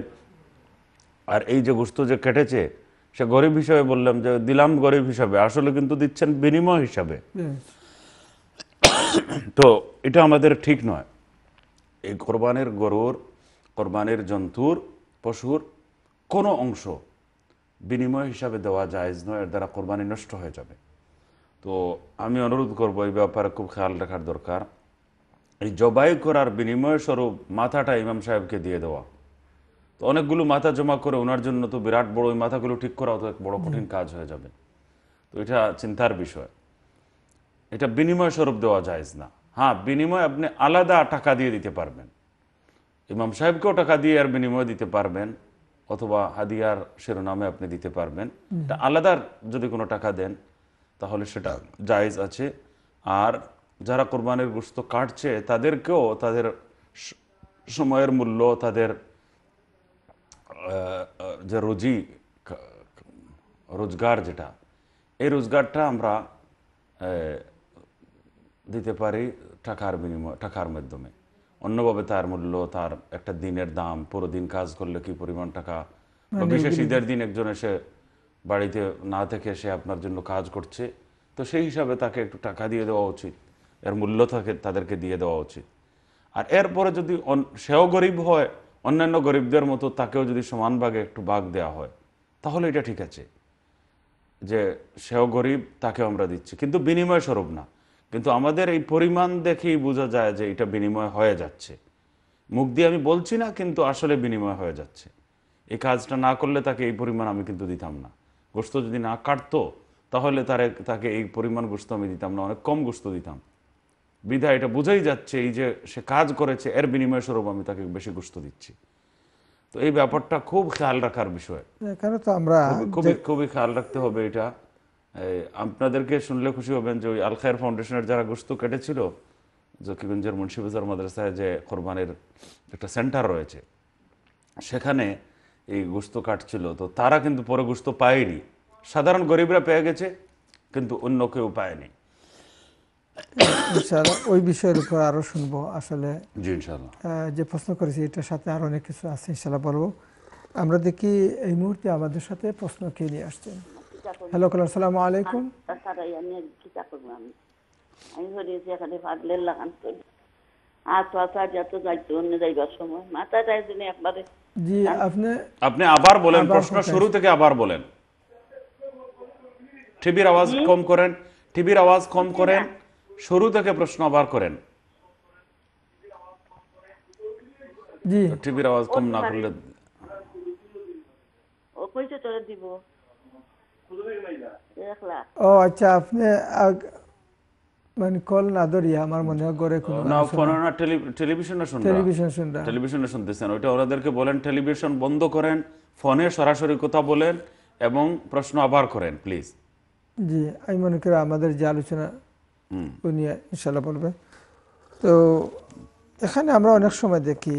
আর এই যে গোস্ত যে কেটেছে সে গরিব হিসাবে বললাম যে দিলাম গরিব হিসাবে আসলে কিন্তু দিচ্ছেন বিনিময় হিসাবে। তো এটা আমাদের ঠিক নয়। এই কোরবানির গরুর কোরবানির জন্তুর পশুর কোনো অংশ বিনিময় হিসাবে দেওয়া জায়েজ নয় এর দ্বারা কোরবানি নষ্ট হয়ে যাবে। তো আমি অনুরোধ করব এই ব্যাপারে খুব খেয়াল রাখার দরকার। এই জবাই করার বিনিময় স্বরূপ মাথাটা ইমাম সাহেবকে দিয়ে দেওয়া। তো অনেকগুলো মাথা জমা করে ওনার জন্য তো বিরাট বড় ওই মাথাগুলো ঠিক করাও তো এক বড় কঠিন কাজ হয়ে যাবে। তো এটা চিন্তার বিষয়। এটা বিনিময় স্বরূপ দেওয়া যায়জ না। হ্যাঁ বিনিময় আপনি আলাদা টাকা দিয়ে দিতে পারবেন। ইমাম সাহেবকেও টাকা দিয়ে আর বিনিময় দিতে পারবেন অথবা হাদিয়ার শিরোনামে আপনি দিতে পারবেন। এটা আলাদা যদি কোনো টাকা দেন তাহলে সেটা জায়েজ আছে। আর যারা কোরবানির গোস্ত কাটছে তাদেরকেও তাদের সময়ের মূল্য তাদের যে রুজি রোজগার যেটা এই রোজগারটা আমরা দিতে পারি টাকার বিনিময় টাকার মাধ্যমে। অন্যভাবে তার মূল্য তার একটা দিনের দাম পুরো দিন কাজ করলে কি পরিমাণ টাকা? বিশেষ ঈদের দিন একজন এসে বাড়িতে না থেকে সে আপনার জন্য কাজ করছে, তো সেই হিসাবে তাকে একটু টাকা দিয়ে দেওয়া উচিত। এর মূল্য তাকে তাদেরকে দিয়ে দেওয়া উচিত। আর এরপরে যদি সেও গরিব হয়, অন্যান্য গরিবদের মতো তাকেও যদি সমান ভাগে একটু ভাগ দেওয়া হয়, তাহলে এটা ঠিক আছে। যে সেও গরিব তাকে আমরা দিচ্ছি। কিন্তু বিনিময় স্বরূপ না। কিন্তু আমাদের এই পরিমাণ দেখেই বোঝা যায় যে এটা বিনিময় হয়ে যাচ্ছে। মুখ দিয়ে আমি বলছি না, কিন্তু আসলে বিনিময় হয়ে যাচ্ছে। এই কাজটা না করলে তাকে এই পরিমাণ আমি কিন্তু দিতাম না। গোস্ত যদি না কাটতো তাহলে তার তাকে এই পরিমাণ গোস্ত আমি দিতাম না অনেক কম গোস্ত দিতাম। বিধায় এটা বোঝাই যাচ্ছে এই যে সে কাজ করেছে এর বিনিময় স্বরূপ আমি তাকে বেশি গোস্ত দিচ্ছি। তো এই ব্যাপারটা খুব খেয়াল রাখার বিষয়। এখানে তো আমরা খুবই- খুবই খেয়াল রাখতে হবে এটা। আপনাদেরকে শুনলে খুশি হবেন যে ওই আল খায়ের ফাউন্ডেশনের যারা গোস্ত কেটেছিল জকিগঞ্জের মুন্সিবাজার মাদ্রাসায় যে কোরবানির একটা সেন্টার রয়েছে সেখানে এই গোস্ত কাটছিল। তো তারা কিন্তু পরে গোস্ত পায়নি। সাধারণ গরিবরা পেয়ে গেছে কিন্তু অন্য কেউ পায়নি। ওই বিষয়ের উপর আরও শুনব। আসলে ইনশাল্লাহ যে প্রশ্ন করেছি এটার সাথে আরও অনেক কিছু আছে ইনশাআল্লাহ বলব। আমরা দেখি এই মুহূর্তে আমাদের সাথে প্রশ্ন কে নিয়ে আসছেন। হ্যালো কালার সালাম আলাইকুম। আমি ধরেছি এখানে পাগলে লাগান আর তো আসা যত যাইতো অন্য যাইবার সময় মাথা না একবারে। জি আপনি আপনি আবার বলেন প্রশ্ন শুরু থেকে আবার বলেন। টিভির আওয়াজ কম করেন টিভির আওয়াজ কম করেন শুরু থেকে প্রশ্ন আবার করেন। জি। টিভির আওয়াজ কম না করলে ও আচ্ছা আপনি মানে কল না ধরিয়া আমার মনে হয় ঘরে কোনো না ফোনে না টেলি- টেলিভিশনে শুনবেন টেলিভিশন শুনরা। টেলিভিশনে শুনতেছেন। ওইটা ওনাদেরকে বলেন টেলিভিশন বন্ধ করেন ফোনে সরাসরি কথা বলেন এবং প্রশ্ন আবার করেন প্লিজ জি আমি মনে করি আমাদের যে আলোচনা উনি ইনশাল্লাহ বলবে। তো এখানে আমরা অনেক সময় দেখি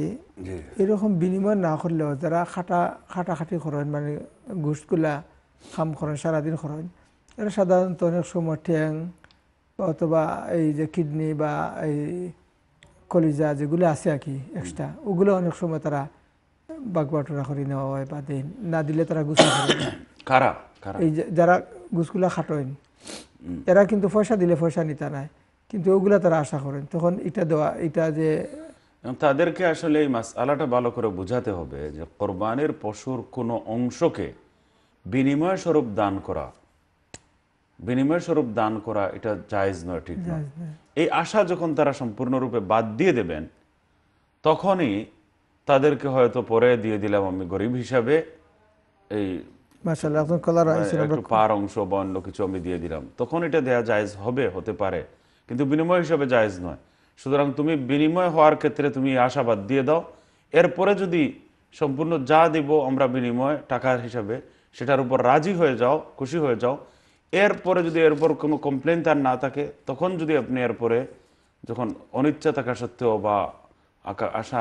এরকম বিনিময় না করলেও যারা খাটা খাটাখাটি করেন মানে ঘুষগুলা খাম করেন সারাদিন করেন এরা সাধারণত অনেক সময় ঠ্যাং অথবা এই যে কিডনি বা এই কলিজা যেগুলো আছে আর কি এক্সট্রা ওগুলো অনেক সময় তারা বাগবাটরা করে নেওয়া হয় বা দেন না দিলে তারা গুছা করে কারা? কারা? এই যে যারা ঘুষগুলা খাটেন এরা কিন্তু পয়সা দিলে পয়সা নিতে নাই কিন্তু ওগুলা তারা আশা করেন তখন এটা দেওয়া এটা যে তাদেরকে আসলে এই মাস আলাটা ভালো করে বোঝাতে হবে যে কোরবানের পশুর কোনো অংশকে বিনিময় স্বরূপ দান করা বিনিময় স্বরূপ দান করা এটা জায়েজ নয় ঠিক নয়। এই আশা যখন তারা সম্পূর্ণরূপে বাদ দিয়ে দেবেন তখনই তাদেরকে হয়তো পরে দিয়ে দিলাম আমি গরিব হিসাবে এই পার অংশ বা অন্য কিছু আমি দিয়ে দিলাম। তখন এটা দেয়া জায়েজ হবে হতে পারে। কিন্তু বিনিময় হিসাবে জায়েজ নয়। সুতরাং তুমি বিনিময় হওয়ার ক্ষেত্রে তুমি আশাবাদ দিয়ে দাও। এরপরে যদি সম্পূর্ণ যা দিব আমরা বিনিময় টাকার হিসাবে সেটার উপর রাজি হয়ে যাও খুশি হয়ে যাও এরপরে যদি এর উপর কোনো কমপ্লেন তার না থাকে তখন যদি আপনি এরপরে যখন অনিচ্ছা থাকা সত্ত্বেও বা আশা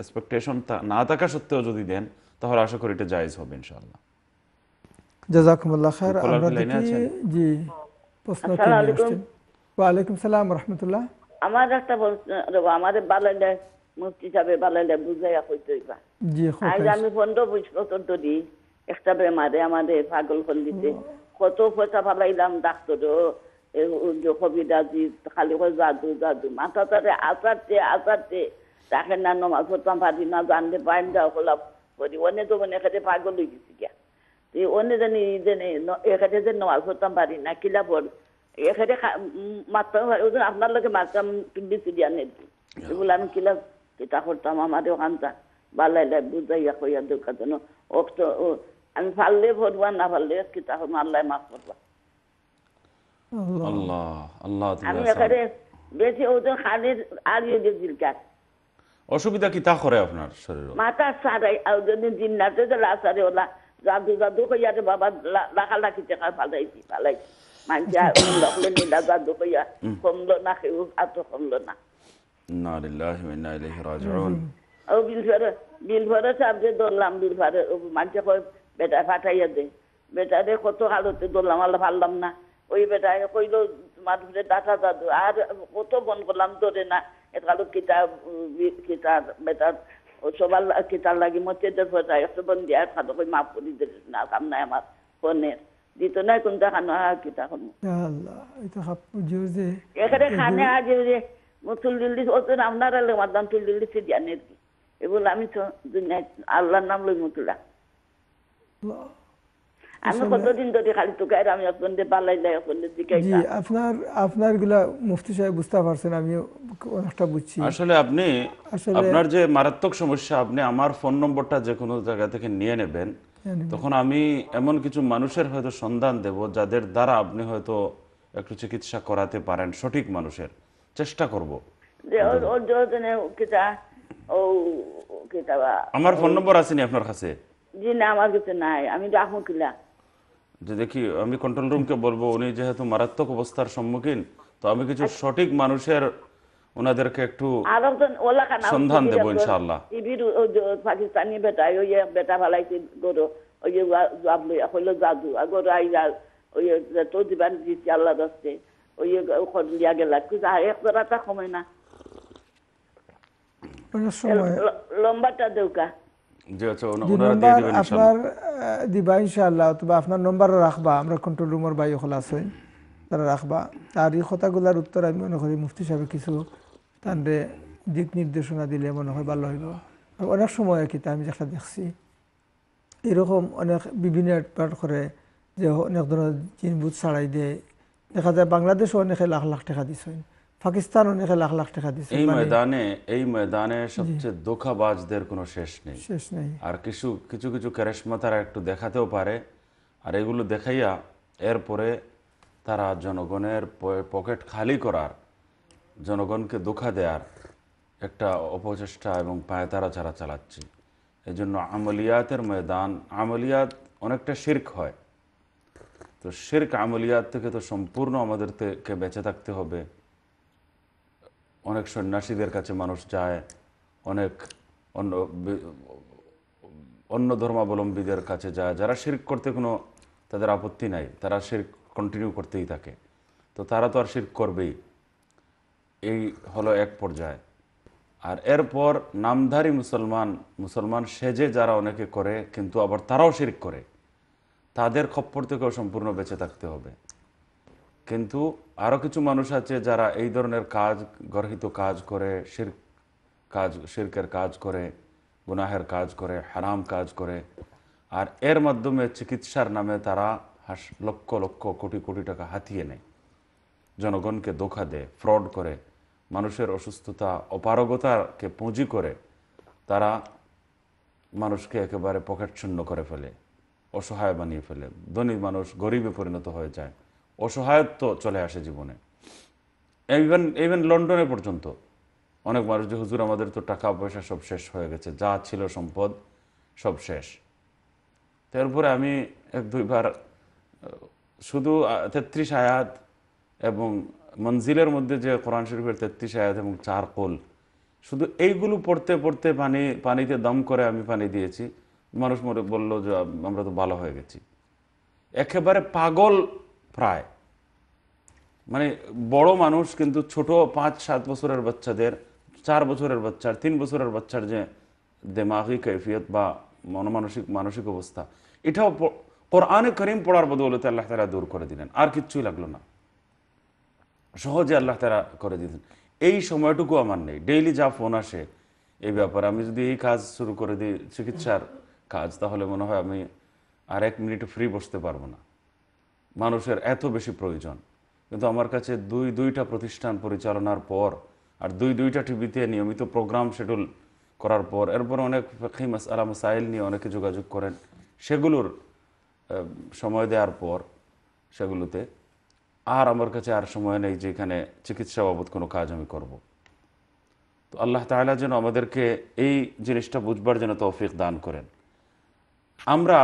এক্সপেকটেশন না থাকা সত্ত্বেও যদি দেন তাহলে আশা করি এটা জায়েজ হবে ইনশাআল্লাহ। জাজাকুমুল্লাহ খায়ের আমরা দেখি জি প্রশ্ন কে আলাইকুম। ওয়ালাইকুম সালাম রহমতুল্লাহ। আমার একটা আমাদের বালাইলে মুফতি সাহেব বালাইলে বুঝাইয়া কইতে হইবা। জি আজ। আমি পনেরো বছর ধরি একটা বেমারে আমাদের পাগল করে দিতে কত পয়সা ফালাইলাম ডাক্তারও কবিরাজি খালি করে জাদু জাদু। মাথা তারে আসারতে আসারতে তাকে না নমাজ পড়তাম পারি না জানতে পারেন যা হলাম করি অনেক তো মনে এখানে পাগল হয়ে গেছি গিয়া। তো অনেক জানি জানি এখানে যে নমাজ পড়তাম পারি না কিলা পড়? এখানে মারতাম ওজন আপনার লোকে মারতাম টুলি চুলি আনে এগুলো আমি কিলা কিতা করতাম আমার ওখানটা বালাইলে বুঝাইয়া কইয়া দোকান ও- আমি পারলে ভরবা না পারলে কিতা করব আল্লাহ মাফ করবা। আল্লাহ। আল্লাহ আমি এখানে বেশি ওজন ইয়ে দিলকার অসুবিধা কি তা করে আপনার শরীর? মাথা সারাই আর যদি জিন্নাতে লাসারে ওলা জাদু জাদু কইয়া রে বাবা লাখা লাখি টাকা ফালাইছি ফালাইছি। মানছি লখলে নীলা জাদু কইয়া কমলো না কেউ এত কমলো না। ইন্না লিল্লাহি ওয়া ইন্না ইলাইহি রাজিউন। ও বিল ফেরে বিল ফেরে ধরলাম বিল ফেরে কয় বেটা ফাটাইয়া দে। বেটা রে কত কালতে ধরলাম আল্লাহ পারলাম না। ওই বেটা কইলো তোমার ডাটা দাদু আর কত বন করলাম ধরে না? এটা কিতা কিতা বেটা ও সবার কিতার লাগি মতে দে একটু বন দিয়া খাতো কই মাফ করি দে না কাম নাই আমার ফোনের। দিত নাই কোনটা খানো আর কিতা খানো আল্লাহ এটা খাপ বুঝিও যে এখানে খানে আজ যে মুসুল দিল্লি ওজন আপনারা মাদাম তুল দিল্লি সে জানেন কি এগুলো আমি তো আল্লাহর নাম লই মুতুলা। আমি কতদিন ধরে খালি তোকে আমি এখন পালাই লাই দিকে জি আপনার আপনারগুলা মুফতি সাহেব বুঝতে পারছেন আমি অনেকটা বুঝছি। আসলে আপনি আপনার যে মারাত্মক সমস্যা আপনি আমার ফোন নম্বরটা যে কোনো জায়গা থেকে নিয়ে নেবেন। তখন আমি এমন কিছু মানুষের হয়তো সন্ধান দেব যাদের দ্বারা আপনি হয়তো একটু চিকিৎসা করাতে পারেন সঠিক মানুষের। চেষ্টা করব। আমার ফোন নম্বর আসেনি আপনার কাছে? জি না আমার কাছে নাই আমি রাখব কিলা যে দেখি আমি কন্ট্রোল রুমকে বলব উনি যেহেতু মারাত্মক অবস্থার সম্মুখীন তো আমি কিছু আচ্ছা। সঠিক মানুষের ওনাদেরকে একটু সন্ধান দেবো ইনশাআল্লাহ। টিভির পাকিস্তানি বেটা ওই বেটা ভালাইছে গরু ওই যে জবাব লইয়া হইল জাদু। আর গরু আইয়া ওই তো দিবান দিচ্ছি আল্লাহ দস্তে ওই দিয়া গেলা। কিন্তু এক জোড়াটা সময়। না লম্বাটা দেউকা। ওনা- যে ওনারা দিয়ে নম্বর আপনার দিবা ইনশাআল্লাহ অথবা আপনার নম্বরও রাখবা আমরা কন্ট্রোল রুমের বাই খোলা আছে তারা রাখবা। আর এই কথাগুলার উত্তর আমি মনে করি মুফতি সাহেব কিছু তান্ডে দিক নির্দেশনা দিলে মনে হয় ভালো হইব। আর অনেক সময় কি আমি যেটা দেখছি এরকম অনেক বিভিন্ন পার্ট করে যে অনেক ধরনের জিনবুত ছাড়াই দেয়। দেখা যায় বাংলাদেশও অনেকে লাখ লাখ টাকা দিছেন। পাকিস্তান অনেকে লাখ লাখ টাকা দিছে এই মানে ময়দানে এই ময়দানে সবচেয়ে ধোকাবাজদের কোনো শেষ নেই। শেষ নেই। আর কিছু কিছু কিছু ক্যারেশমা তারা একটু দেখাতেও পারে। আর এগুলো দেখাইয়া এরপরে তারা জনগণের পকেট খালি করার জনগণকে ধোকা দেওয়ার একটা অপচেষ্টা এবং পায়তারা যারা চালাচ্ছে। এই জন্য আমলিয়াতের ময়দান আমলিয়াত অনেকটা শির্ক হয়। তো শির্ক আমলিয়াত থেকে তো সম্পূর্ণ আমাদেরকে বেঁচে থাকতে হবে। অনেক সন্ন্যাসীদের কাছে মানুষ যায়, অনেক অন্য অন্য ধর্মাবলম্বীদের কাছে যায়, যারা শির্ক করতে কোনো তাদের আপত্তি নাই, তারা শির্ক কন্টিনিউ করতেই থাকে। তো তারা তো আর শির্ক করবেই। এই হলো এক পর্যায়ে। আর এরপর নামধারী মুসলমান মুসলমান সেজে যারা অনেকে করে, কিন্তু আবার তারাও শির্ক করে। তাদের খপ্পর থেকেও সম্পূর্ণ বেঁচে থাকতে হবে। কিন্তু আরও কিছু মানুষ আছে যারা এই ধরনের কাজ, গর্হিত কাজ করে, শির কাজ, শিরকের কাজ করে, গুনাহের কাজ করে, হারাম কাজ করে। আর এর মাধ্যমে চিকিৎসার নামে তারা হাস, লক্ষ লক্ষ কোটি কোটি টাকা হাতিয়ে নেয়। জনগণকে ধোকা দেয়, ফ্রড করে, মানুষের অসুস্থতা, অপারগতাকে পুঁজি করে তারা মানুষকে একেবারে পকেট শূন্য করে ফেলে, অসহায় বানিয়ে ফেলে। ধনী মানুষ গরিবে পরিণত হয়ে যায়। অসহায়ত্ব চলে আসে জীবনে। ইভেন ইভেন লন্ডনে পর্যন্ত অনেক মানুষ যে, হুজুর, আমাদের তো টাকা, পয়সা সব শেষ হয়ে গেছে, যা ছিল সম্পদ সব শেষ। তারপরে আমি এক, দুইবার শুধু তেত্রিশ আয়াত এবং মঞ্জিলের মধ্যে যে কোরআন শরীফের তেত্রিশ আয়াত এবং চার কোল, শুধু এইগুলো পড়তে পড়তে পানি, পানিতে দম করে আমি পানি দিয়েছি। মানুষ মনে বলল যে আমরা তো ভালো হয়ে গেছি। একেবারে পাগল প্রায়। মানে বড় মানুষ কিন্তু ছোট পাঁচ, সাত বছরের বাচ্চাদের, চার বছরের বাচ্চার, তিন বছরের বাচ্চার যে দেমাগি কৈফিয়ত বা মনমানসিক, মানসিক অবস্থা, এটাও কোরআনে করিম পড়ার বদৌলতে আল্লাহ তালা দূর করে দিলেন। আর কিচ্ছুই লাগল না। সহজে আল্লাহ তারা করে দিতেন এই সময়টুকু আমার নেই। ডেইলি যা ফোন আসে, এই ব্যাপারে আমি যদি এই কাজ শুরু করে দিই, চিকিৎসার কাজ, তাহলে মনে হয় আমি আর এক মিনিট ফ্রি বসতে পারব না। মানুষের এত বেশি প্রয়োজন। কিন্তু আমার কাছে দুই, দুইটা প্রতিষ্ঠান পরিচালনার পর আর দুই, দুইটা টিভিতে নিয়মিত প্রোগ্রাম শিডিউল করার পর, এরপর অনেক ফেকি মাসালা, মাসাইল নিয়ে অনেকে যোগাযোগ করেন। সেগুলোর সময় দেওয়ার পর সেগুলোতে আর আমার কাছে আর সময় নেই যে এখানে চিকিৎসা বাবদ কোনো কাজ আমি করব। তো আল্লাহ তাআলা যেন আমাদেরকে এই জিনিসটা বুঝবার জন্য তৌফিক দান করেন। আমরা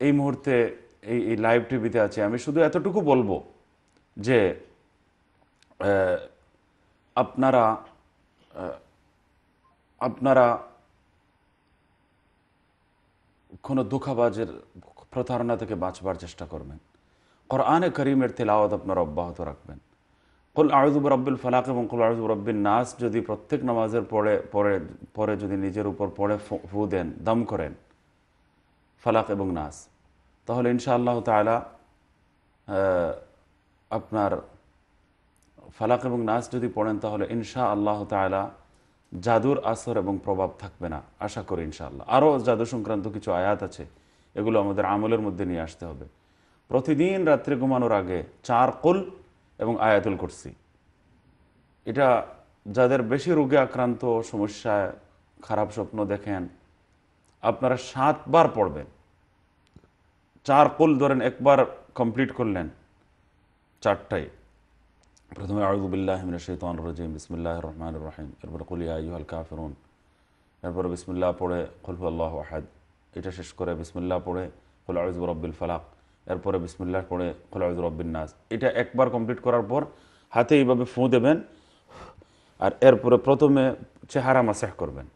এই মুহূর্তে এই এই লাইভ টিভিতে আছি। আমি শুধু এতটুকু বলব যে আপনারা আপনারা কোনো দুঃখাবাজের প্রতারণা থেকে বাঁচবার চেষ্টা করবেন। কোরআনে করিমের তেলাওয়াত আপনারা অব্যাহত রাখবেন। কুল আউযু রব্বিল ফালাক এবং কুল আউযু রব্বিন নাস যদি প্রত্যেক নামাজের পরে পরে পরে যদি নিজের উপর পড়ে ফু দেন, দম করেন, ফালাক এবং নাস। তাহলে ইনশাআল্লাহ আহ, আপনার ফালাক এবং নাস যদি পড়েন তাহলে ইনশা আল্লাহ তাআলা জাদুর আসর এবং প্রভাব থাকবে না। আশা করি ইনশাআল্লাহ। আরও জাদু সংক্রান্ত কিছু আয়াত আছে এগুলো আমাদের আমলের মধ্যে নিয়ে আসতে হবে। প্রতিদিন রাত্রে ঘুমানোর আগে চার কুল এবং আয়াতুল কুরসি। এটা যাদের বেশি রোগে আক্রান্ত সমস্যায় খারাপ স্বপ্ন দেখেন আপনারা সাতবার পড়বেন। চার কুল ধরেন একবার কমপ্লিট করলেন চারটাই প্রথমে আউদুবিল্লাহ মিনা শৈতান রাজিম বিসমিল্লাহ রহমান রহিম। এরপরে কুলিয়া ইউহাল কাফিরুন। এরপরে বিসমিল্লাহ পড়ে খুলফু আল্লাহ আহাদ। এটা শেষ করে বিসমিল্লাহ পড়ে, কুল আউজু রব্বিল ফালাক। এরপরে বিসমিল্লাহ পড়ে খোলাউদ রব্বিন নাস। এটা একবার কমপ্লিট করার পর হাতে এইভাবে ফু দেবেন আর এরপরে প্রথমে চেহারা মাসাহ করবেন।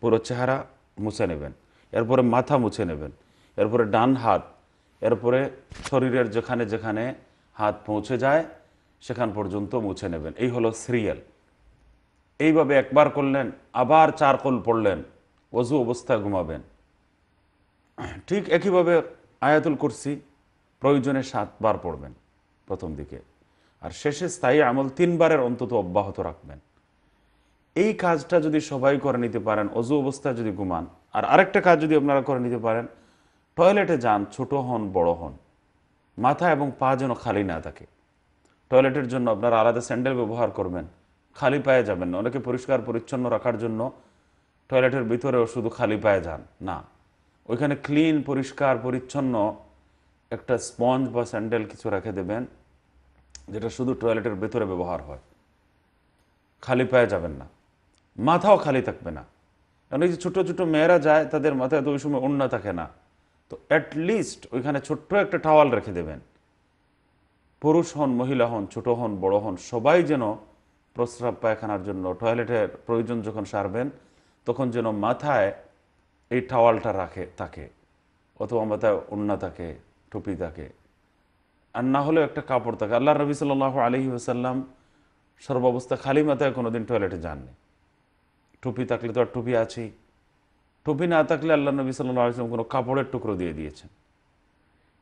পুরো চেহারা মুছে নেবেন। এরপরে মাথা মুছে নেবেন। এরপরে ডান হাত এরপরে শরীরের যেখানে যেখানে হাত পৌঁছে যায়, সেখান পর্যন্ত মুছে নেবেন। এই হলো সিরিয়াল। এইভাবে একবার করলেন, আবার চার কল পড়লেন, অজু অবস্থায় ঘুমাবেন। ঠিক একইভাবে আয়াতুল কুরসি প্রয়োজনে সাতবার পড়বেন প্রথম দিকে। আর শেষে স্থায়ী আমল তিনবারের অন্তত অব্যাহত রাখবেন। এই কাজটা যদি সবাই করে নিতে পারেন, অজু অবস্থায় যদি ঘুমান, আর আরেকটা কাজ যদি আপনারা করে নিতে পারেন টয়লেটে যান, ছোট হন, বড় হন। মাথা এবং পা যেন খালি না থাকে। টয়লেটের জন্য আপনারা আলাদা স্যান্ডেল ব্যবহার করবেন। খালি পায়ে যাবেন না। অনেকে পরিষ্কার, পরিচ্ছন্ন রাখার জন্য টয়লেটের ভিতরেও শুধু খালি পায়ে যান। না। ওইখানে ক্লিন পরিষ্কার, পরিচ্ছন্ন একটা স্পঞ্জ বা স্যান্ডেল কিছু রেখে দেবেন, যেটা শুধু টয়লেটের ভেতরে ব্যবহার হয়। খালি পায়ে যাবেন না। মাথাও খালি থাকবে না। কারণ এই যে ছোটো ছোটো মেয়েরা যায়, তাদের মাথায় তো ওই সময় অন্য থাকে না। তো অ্যাটলিস্ট ওইখানে ছোট্ট একটা টাওয়াল রেখে দেবেন। পুরুষ হন, মহিলা হন, ছোট হন, বড় হন, সবাই যেন প্রস্রাব পায়খানার জন্য টয়লেটের প্রয়োজন যখন সারবেন, তখন যেন মাথায় এই টাওয়ালটা রাখে, থাকে। অথবা মাথায় ওন্না থাকে, টুপি থাকে। আর না হলেও একটা কাপড় থাকে। আল্লাহ নবী সাল আলহি আসাল্লাম সর্বাবস্থা খালি মাথায় কোনোদিন টয়লেটে যাননি। টুপি থাকলে তো আর টুপি আছেই। টুপি না থাকলে আল্লাহ নবী সাল্লাহ আসলাম কোনো কাপড়ের টুকরো দিয়ে দিয়েছেন।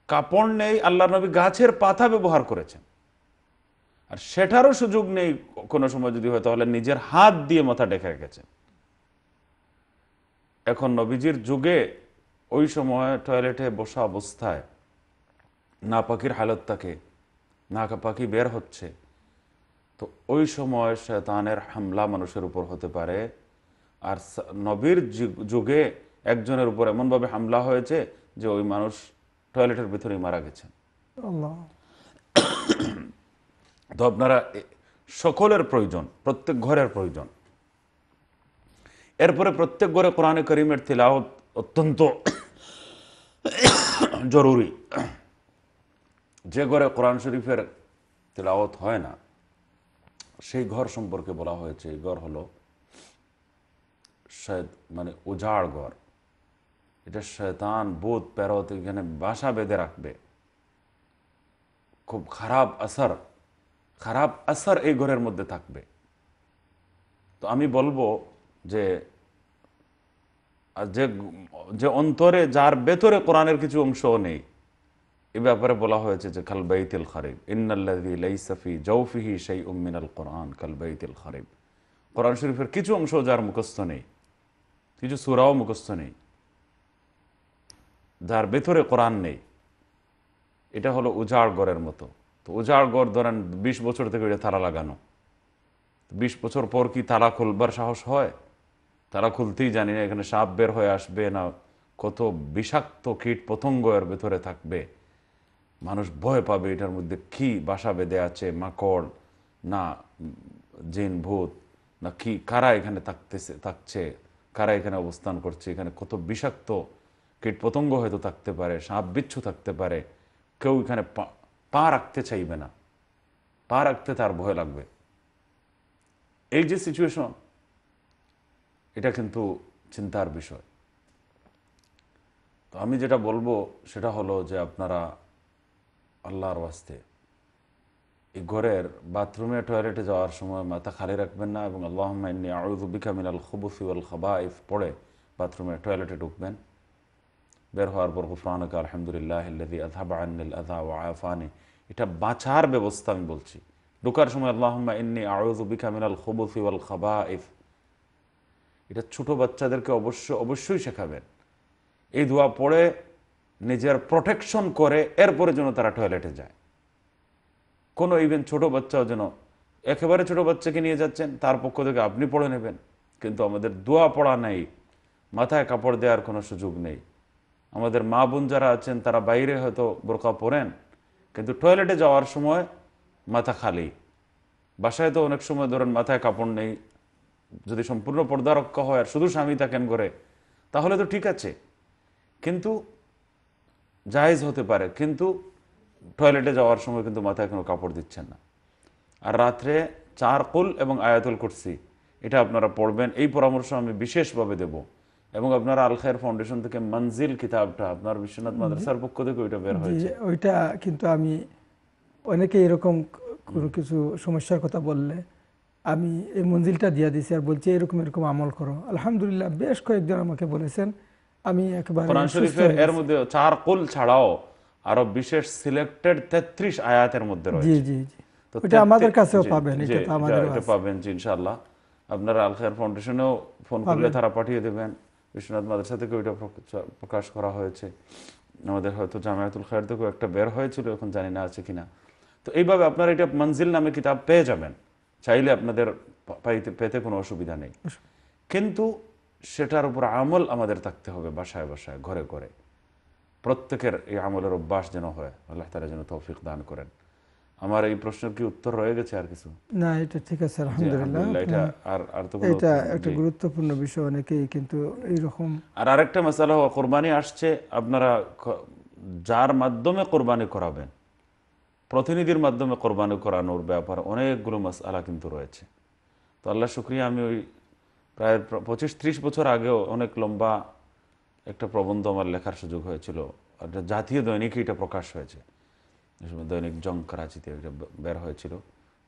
কাপড় নেই আল্লাহ নবী গাছের পাতা ব্যবহার করেছেন। আর সেটারও সুযোগ নেই কোনো সময় যদি হয়, তাহলে নিজের হাত দিয়ে মাথা ডেকে রেখেছেন। এখন নবীজির যুগে ওই সময় টয়লেটে বসা অবস্থায় না পাখির হালত থাকে না পাখি বের হচ্ছে। তো ওই সময় শয়তানের হামলা মানুষের উপর হতে পারে। আর নবীর যুগ- একজনের উপর এমনভাবে হামলা হয়েছে যে ওই মানুষ টয়লেটের ভিতরেই মারা গেছেন। তো আপনারা সকলের প্রয়োজন প্রত্যেক ঘরের প্রয়োজন। এরপরে প্রত্যেক ঘরে কোরআনে করিমের তিলাওত অত্যন্ত জরুরি। যে ঘরে কোরআন শরীফের তিলাওত হয় না সেই ঘর সম্পর্কে বলা হয়েছে। এই ঘর হলো মানে উজাড় ঘর। এটা শয়তান বোধ প্যারত এখানে বাসা বেঁধে রাখবে। খুব খারাপ আসার খারাপ আসার এই ঘরের মধ্যে থাকবে। তো আমি বলব যে যে অন্তরে, যার ভেতরে কোরআনের কিছু অংশও নেই, এ ব্যাপারে বলা হয়েছে যে, কাল বাইতিল খারিব, ইন্নাল্লাযী লাইসা ফি জাওফিহি শাইউম মিনাল কোরআন, কাল বাইতিল খারিব। কোরআন শরীফের কিছু অংশ যার মুখস্থ নেই। কিছু সূরাও মুখস্থ নেই। যার ভেতরে কোরআন নেই, এটা হলো উজাড় গড়ের মতো। তো উজাড় গড় ধরেন বিশ বছর থেকে এটা তালা লাগানো। বিশ বছর পর কি তালা খুলবার সাহস হয়? তারা খুলতেই জানি না, এখানে সাপ বের হয়ে আসবে না, কত বিষাক্ত কীট পতঙ্গ এর ভেতরে থাকবে। মানুষ ভয় পাবে এটার মধ্যে কি বাসা বেঁধে আছে, মাকড়, না জিন, ভূত, না কি, কারা এখানে থাকতেছে, থাকছে? কারা এখানে অবস্থান করছে? এখানে কত বিষাক্ত কীট পতঙ্গ হয়তো থাকতে পারে, সাপ, বিচ্ছু থাকতে পারে। কেউ এখানে পা- পা রাখতে চাইবে না। পা রাখতে তার ভয় লাগবে। এই যে সিচুয়েশন এটা কিন্তু চিন্তার বিষয়। তো আমি যেটা বলব, সেটা হলো যে আপনারা আল্লাহর ওয়াস্তে এই ঘরের বাথরুমে, টয়লেটে যাওয়ার সময় মাথা খালি রাখবেন না এবং আল্লাহ আউজুবিকা মিনাল খাবাইফ পড়ে বাথরুমে, টয়লেটে ঢুকবেন। বের হওয়ার পর গুফরানকা আলহামদুলিল্লাহ ওয়া আফানি এটা বাঁচার ব্যবস্থা আমি বলছি। ঢোকার সময় আল্লাহুম্মা ইন্নী আউযু বিকা মিনাল খুবুসি খাবাইফ। এটা ছোট বাচ্চাদেরকে অবশ্য, অবশ্যই শেখাবেন। এই দোয়া পড়ে, নিজের প্রোটেকশন করে, এরপরে যেন তারা টয়লেটে যায়। কোনো ইভেন ছোট বাচ্চাও যেন একেবারে ছোট বাচ্চাকে নিয়ে যাচ্ছেন, তার পক্ষ থেকে আপনি পড়ে নেবেন। কিন্তু আমাদের দোয়া পড়া নেই, মাথায় কাপড় দেওয়ার কোনো সুযোগ নেই। আমাদের মা বোন যারা আছেন, তারা বাইরে হয়তো বোরকা পরেন, কিন্তু টয়লেটে যাওয়ার সময় মাথা খালি। বাসায় তো অনেক সময় ধরেন মাথায় কাপড় নেই, যদি সম্পূর্ণ পর্দা রক্ষা হয় আর শুধু স্বামী থাকেন ঘরে, তাহলে তো ঠিক আছে। কিন্তু জায়েজ হতে পারে, কিন্তু টয়লেটে যাওয়ার সময় কিন্তু মাথায় কোনো কাপড় দিচ্ছেন না। আর রাত্রে চার কুল এবং আয়াতুল কুরসি এটা আপনারা পড়বেন। এই পরামর্শ আমি বিশেষভাবে দেব। এবং আপনারা আল খায়ের ফাউন্ডেশন থেকে মঞ্জিল কিতাবটা আপনার বিশ্বনাথ মাদ্রাসার পক্ষ থেকে ওইটা বের হয়েছে। ওইটা কিন্তু আমি অনেকে এরকম কোনো কিছু সমস্যার কথা বললে আমি এই মঞ্জিলটা দিয়ে দিছি আর বলছি এরকম এরকম আমল করো। আলহামদুলিল্লাহ বেশ কয়েকজন আমাকে বলেছেন আমি একবার এর মধ্যে চার কুল ছাড়াও আরও বিশেষ সিলেক্টেড তেত্রিশ আয়াতের মধ্যে রয়েছে। আমাদের কাছেও পাবেন জি, এটা আমাদের এটা পাবেন ইনশাআল্লাহ। আপনারা আল খায়ের ফাউন্ডেশনেও ফোন করলে তারা পাঠিয়ে দেবেন। বিশ্বনাথ মাদ্রাসা থেকে ওইটা প্রকাশ করা হয়েছে। আমাদের হয়তো জামায়াতুল খায়ের থেকেও একটা বের হয়েছিল এখন জানি না আছে কিনা। তো এইভাবে আপনারা এটা মঞ্জিল নামে কিতাব পেয়ে যাবেন। চাইলে আপনাদের পাইতে পেতে কোনো অসুবিধা নেই। কিন্তু সেটার উপর আমল আমাদের থাকতে হবে বাসায় বাসায় ঘরে ঘরে। প্রত্যেকের এই আমলের অভ্যাস যেন হয় আল্লাহ তালা যেন তৌফিক দান করেন। আমার এই প্রশ্নের কি উত্তর রয়ে গেছে আর কিছু? না এটা ঠিক আছে আলহামদুলিল্লাহ। এটা আর আর তো এটা একটা গুরুত্বপূর্ণ বিষয় অনেকেই কিন্তু এইরকম আর আরেকটা মশালা কোরবানি আসছে আপনারা যার মাধ্যমে কোরবানি করাবেন প্রতিনিধির মাধ্যমে কোরবানি করানোর ব্যাপার অনেকগুলো মশালা কিন্তু রয়েছে। তো আল্লাহ শুক্রিয়া আমি ওই প্রায় পঁচিশ ত্রিশ বছর আগেও অনেক লম্বা একটা প্রবন্ধ আমার লেখার সুযোগ হয়েছিল। একটা জাতীয় দৈনিকে এটা প্রকাশ হয়েছে। সময় দৈনিক জং করাচিতে এটা বের হয়েছিল।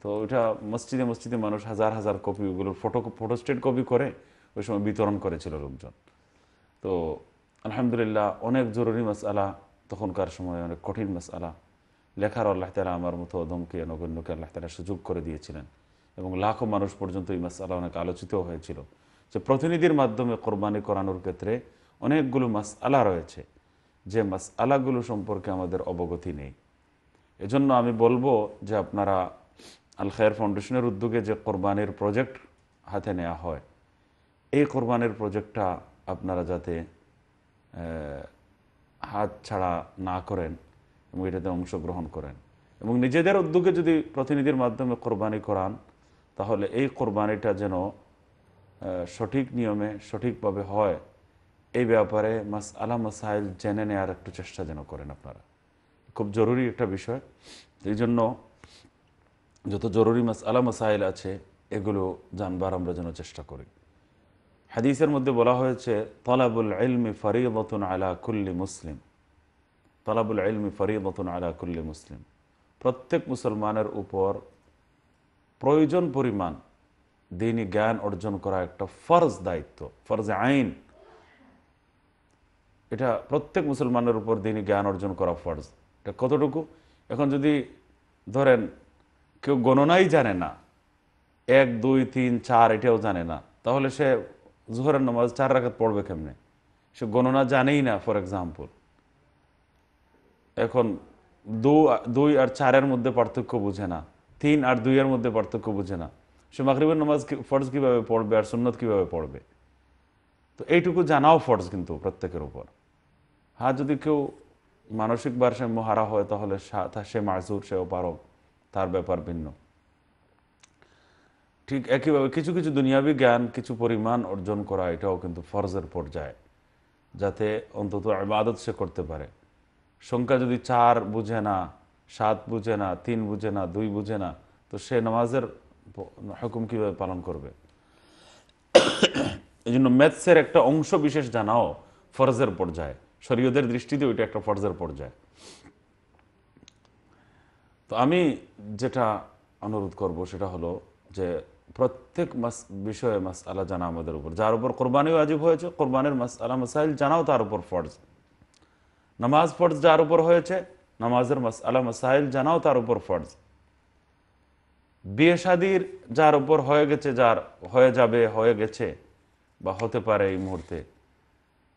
তো ওইটা মসজিদে মসজিদে মানুষ হাজার হাজার কপি ওগুলোর ফটো ফটোস্টেট কপি করে ওই সময় বিতরণ করেছিল লোকজন। তো আলহামদুলিল্লাহ অনেক জরুরি মাসআলা, তখনকার সময় অনেক কঠিন মাসআলা। লেখার আল্লাহ তালা আমার মতো অদমকে নগণ্যকে আল্লাহ তালা সুযোগ করে দিয়েছিলেন। এবং লাখো মানুষ পর্যন্ত এই মাসআলা অনেক আলোচিত হয়েছিল। যে প্রতিনিধির মাধ্যমে কোরবানি করানোর ক্ষেত্রে অনেকগুলো মাস আলা রয়েছে। যে মাস আলাগুলো সম্পর্কে আমাদের অবগতি নেই। এজন্য আমি বলব যে আপনারা আল খায়ের ফাউন্ডেশনের উদ্যোগে যে কোরবানির প্রজেক্ট হাতে নেওয়া হয়, এই কোরবানির প্রজেক্টটা আপনারা যাতে হাত ছাড়া না করেন এবং এটাতে অংশগ্রহণ করেন এবং নিজেদের উদ্যোগে যদি প্রতিনিধির মাধ্যমে কোরবানি করান, তাহলে এই কোরবানিটা যেন সঠিক নিয়মে সঠিকভাবে হয় এই ব্যাপারে মাস, আলা মাসাইল জেনে নেওয়ার একটু চেষ্টা যেন করেন আপনারা। খুব জরুরি একটা বিষয়। এই জন্য যত জরুরি মাস, আলা মাসাইল আছে, এগুলো জানবার আমরা যেন চেষ্টা করি। হাদিসের মধ্যে বলা হয়েছে, তলাবুল ইলমি ফরিদতুন আলা কুল্লি মুসলিম। তলাবুল ইলমি ফরিদতুন আলা কুল্লি মুসলিম। প্রত্যেক মুসলমানের উপর প্রয়োজন পরিমাণ দিনই জ্ঞান অর্জন করা একটা ফরজ দায়িত্ব, ফরজ আইন। এটা প্রত্যেক মুসলমানের উপর দিনই জ্ঞান অর্জন করা ফরজ। এটা কতটুকু? এখন যদি ধরেন কেউ গণনাই জানে না, এক, দুই, তিন, চার, এটাও জানে না, তাহলে সে জোহরের নামাজ চার রাখাত পড়বে কেমনে? সে গণনা জানেই না, ফর এক্সাম্পল এখন দু, দুই আর চারের মধ্যে পার্থক্য বুঝে না, তিন আর দুইয়ের মধ্যে পার্থক্য বুঝে না। সে মাগরিবের নামাজ ফরজ কীভাবে পড়বে আর সুন্নত কীভাবে পড়বে? তো এইটুকু জানাও ফরজ কিন্তু প্রত্যেকের উপর। হ্যাঁ যদি কেউ মানসিক ভারসাম্য হারা হয়, তাহলে সা- মাজুর সে অপারক তার ব্যাপার ভিন্ন। ঠিক একইভাবে কিছু কিছু দুনিয়াবি জ্ঞান, কিছু পরিমাণ অর্জন করা, এটাও কিন্তু ফরজের পর্যায়ে, যাতে অন্তত ইবাদত সে করতে পারে। সংখ্যা যদি চার বুঝে না, সাত বুঝে না, তিন বুঝে না, দুই বুঝে না, তো সে নামাজের হুকুম কীভাবে পালন করবে? <coughs> এই জন্য ম্যাথসের একটা অংশ বিশেষ জানাও ফরজের পর্যায়ে। শরীয়দের দৃষ্টিতে ওইটা একটা ফরজের পর্যায়ে। তো আমি যেটা অনুরোধ করব সেটা হলো যে প্রত্যেক মাস, বিষয়ে মাস আলা জানা আমাদের উপর। যার উপর কোরবানিও আজীব হয়েছে, কোরবানের মাস আলা মাসাইল জানাও তার উপর ফরজ। নামাজ ফরজ যার উপর হয়েছে, নামাজের মাস আলা মাসাইল জানাও তার উপর ফরজ। বিয়ে শাদির যার উপর হয়ে গেছে, যার হয়ে যাবে, হয়ে গেছে বা হতে পারে এই মুহূর্তে।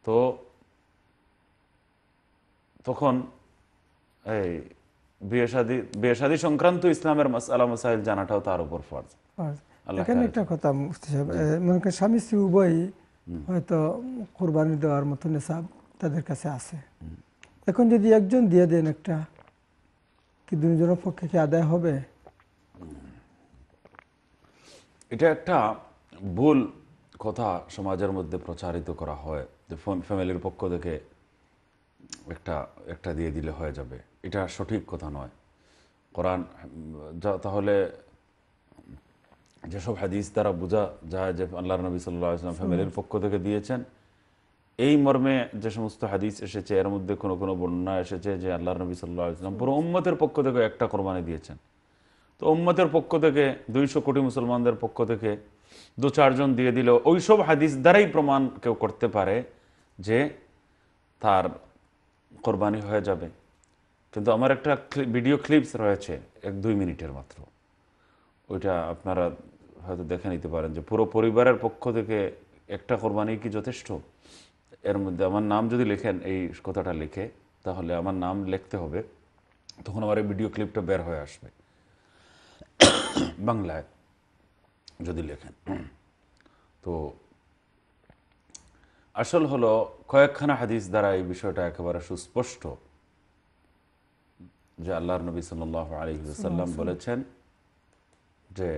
তো তখন এই বিয়ে শাদী বিয়ে শাদী সংক্রান্ত ইসলামের মাসালা মাসাইল জানাটাও তার উপর ফরজ। এখানে একটা কথা মুফতি সাহেব মনে করেন স্বামী স্ত্রী উভয়ই হয়তো কোরবানি দেওয়ার মতো নেশাব তাদের কাছে আছে। এখন যদি একজন দিয়ে দেন একটা কি দুজনের পক্ষে কি আদায় হবে? এটা একটা ভুল কথা সমাজের মধ্যে প্রচারিত করা হয় যে ফ্যামিলির পক্ষ থেকে একটা একটা দিয়ে দিলে হয়ে যাবে। এটা সঠিক কথা নয়। কোরআন যা- তাহলে যেসব হাদিস দ্বারা বোঝা যায় যে আল্লাহ নবী সাল্লাহ ইসলাম ফ্যামিলির পক্ষ থেকে দিয়েছেন এই মর্মে যে সমস্ত হাদিস এসেছে এর মধ্যে কোনো কোনো বর্ণনা এসেছে যে আল্লাহ নবী সাল্লাহ ইসলাম পুরো উম্মতের পক্ষ থেকে একটা কোরবানি দিয়েছেন। তো উম্মতের পক্ষ থেকে দুইশো কোটি মুসলমানদের পক্ষ থেকে দু চারজন দিয়ে দিলেও ওইসব হাদিস দ্বারাই প্রমাণ কেউ করতে পারে যে তার কোরবানি হয়ে যাবে। কিন্তু আমার একটা ভিডিও ক্লিপস রয়েছে, এক দুই মিনিটের মাত্র। ওইটা আপনারা হয়তো দেখে নিতে পারেন যে পুরো পরিবারের পক্ষ থেকে একটা কোরবানি কি যথেষ্ট? এর মধ্যে আমার নাম যদি লেখেন, এই কথাটা লিখে, তাহলে আমার নাম লিখতে হবে। তখন আমার এই ভিডিও ক্লিপটা বের হয়ে আসবে। বাংলায় যদি লেখেন। তো আসল হলো কয়েকখানা হাদিস দ্বারা এই বিষয়টা একেবারে সুস্পষ্ট যে আল্লাহর নবী সাল্লাহ আলী সাল্লাম বলেছেন যে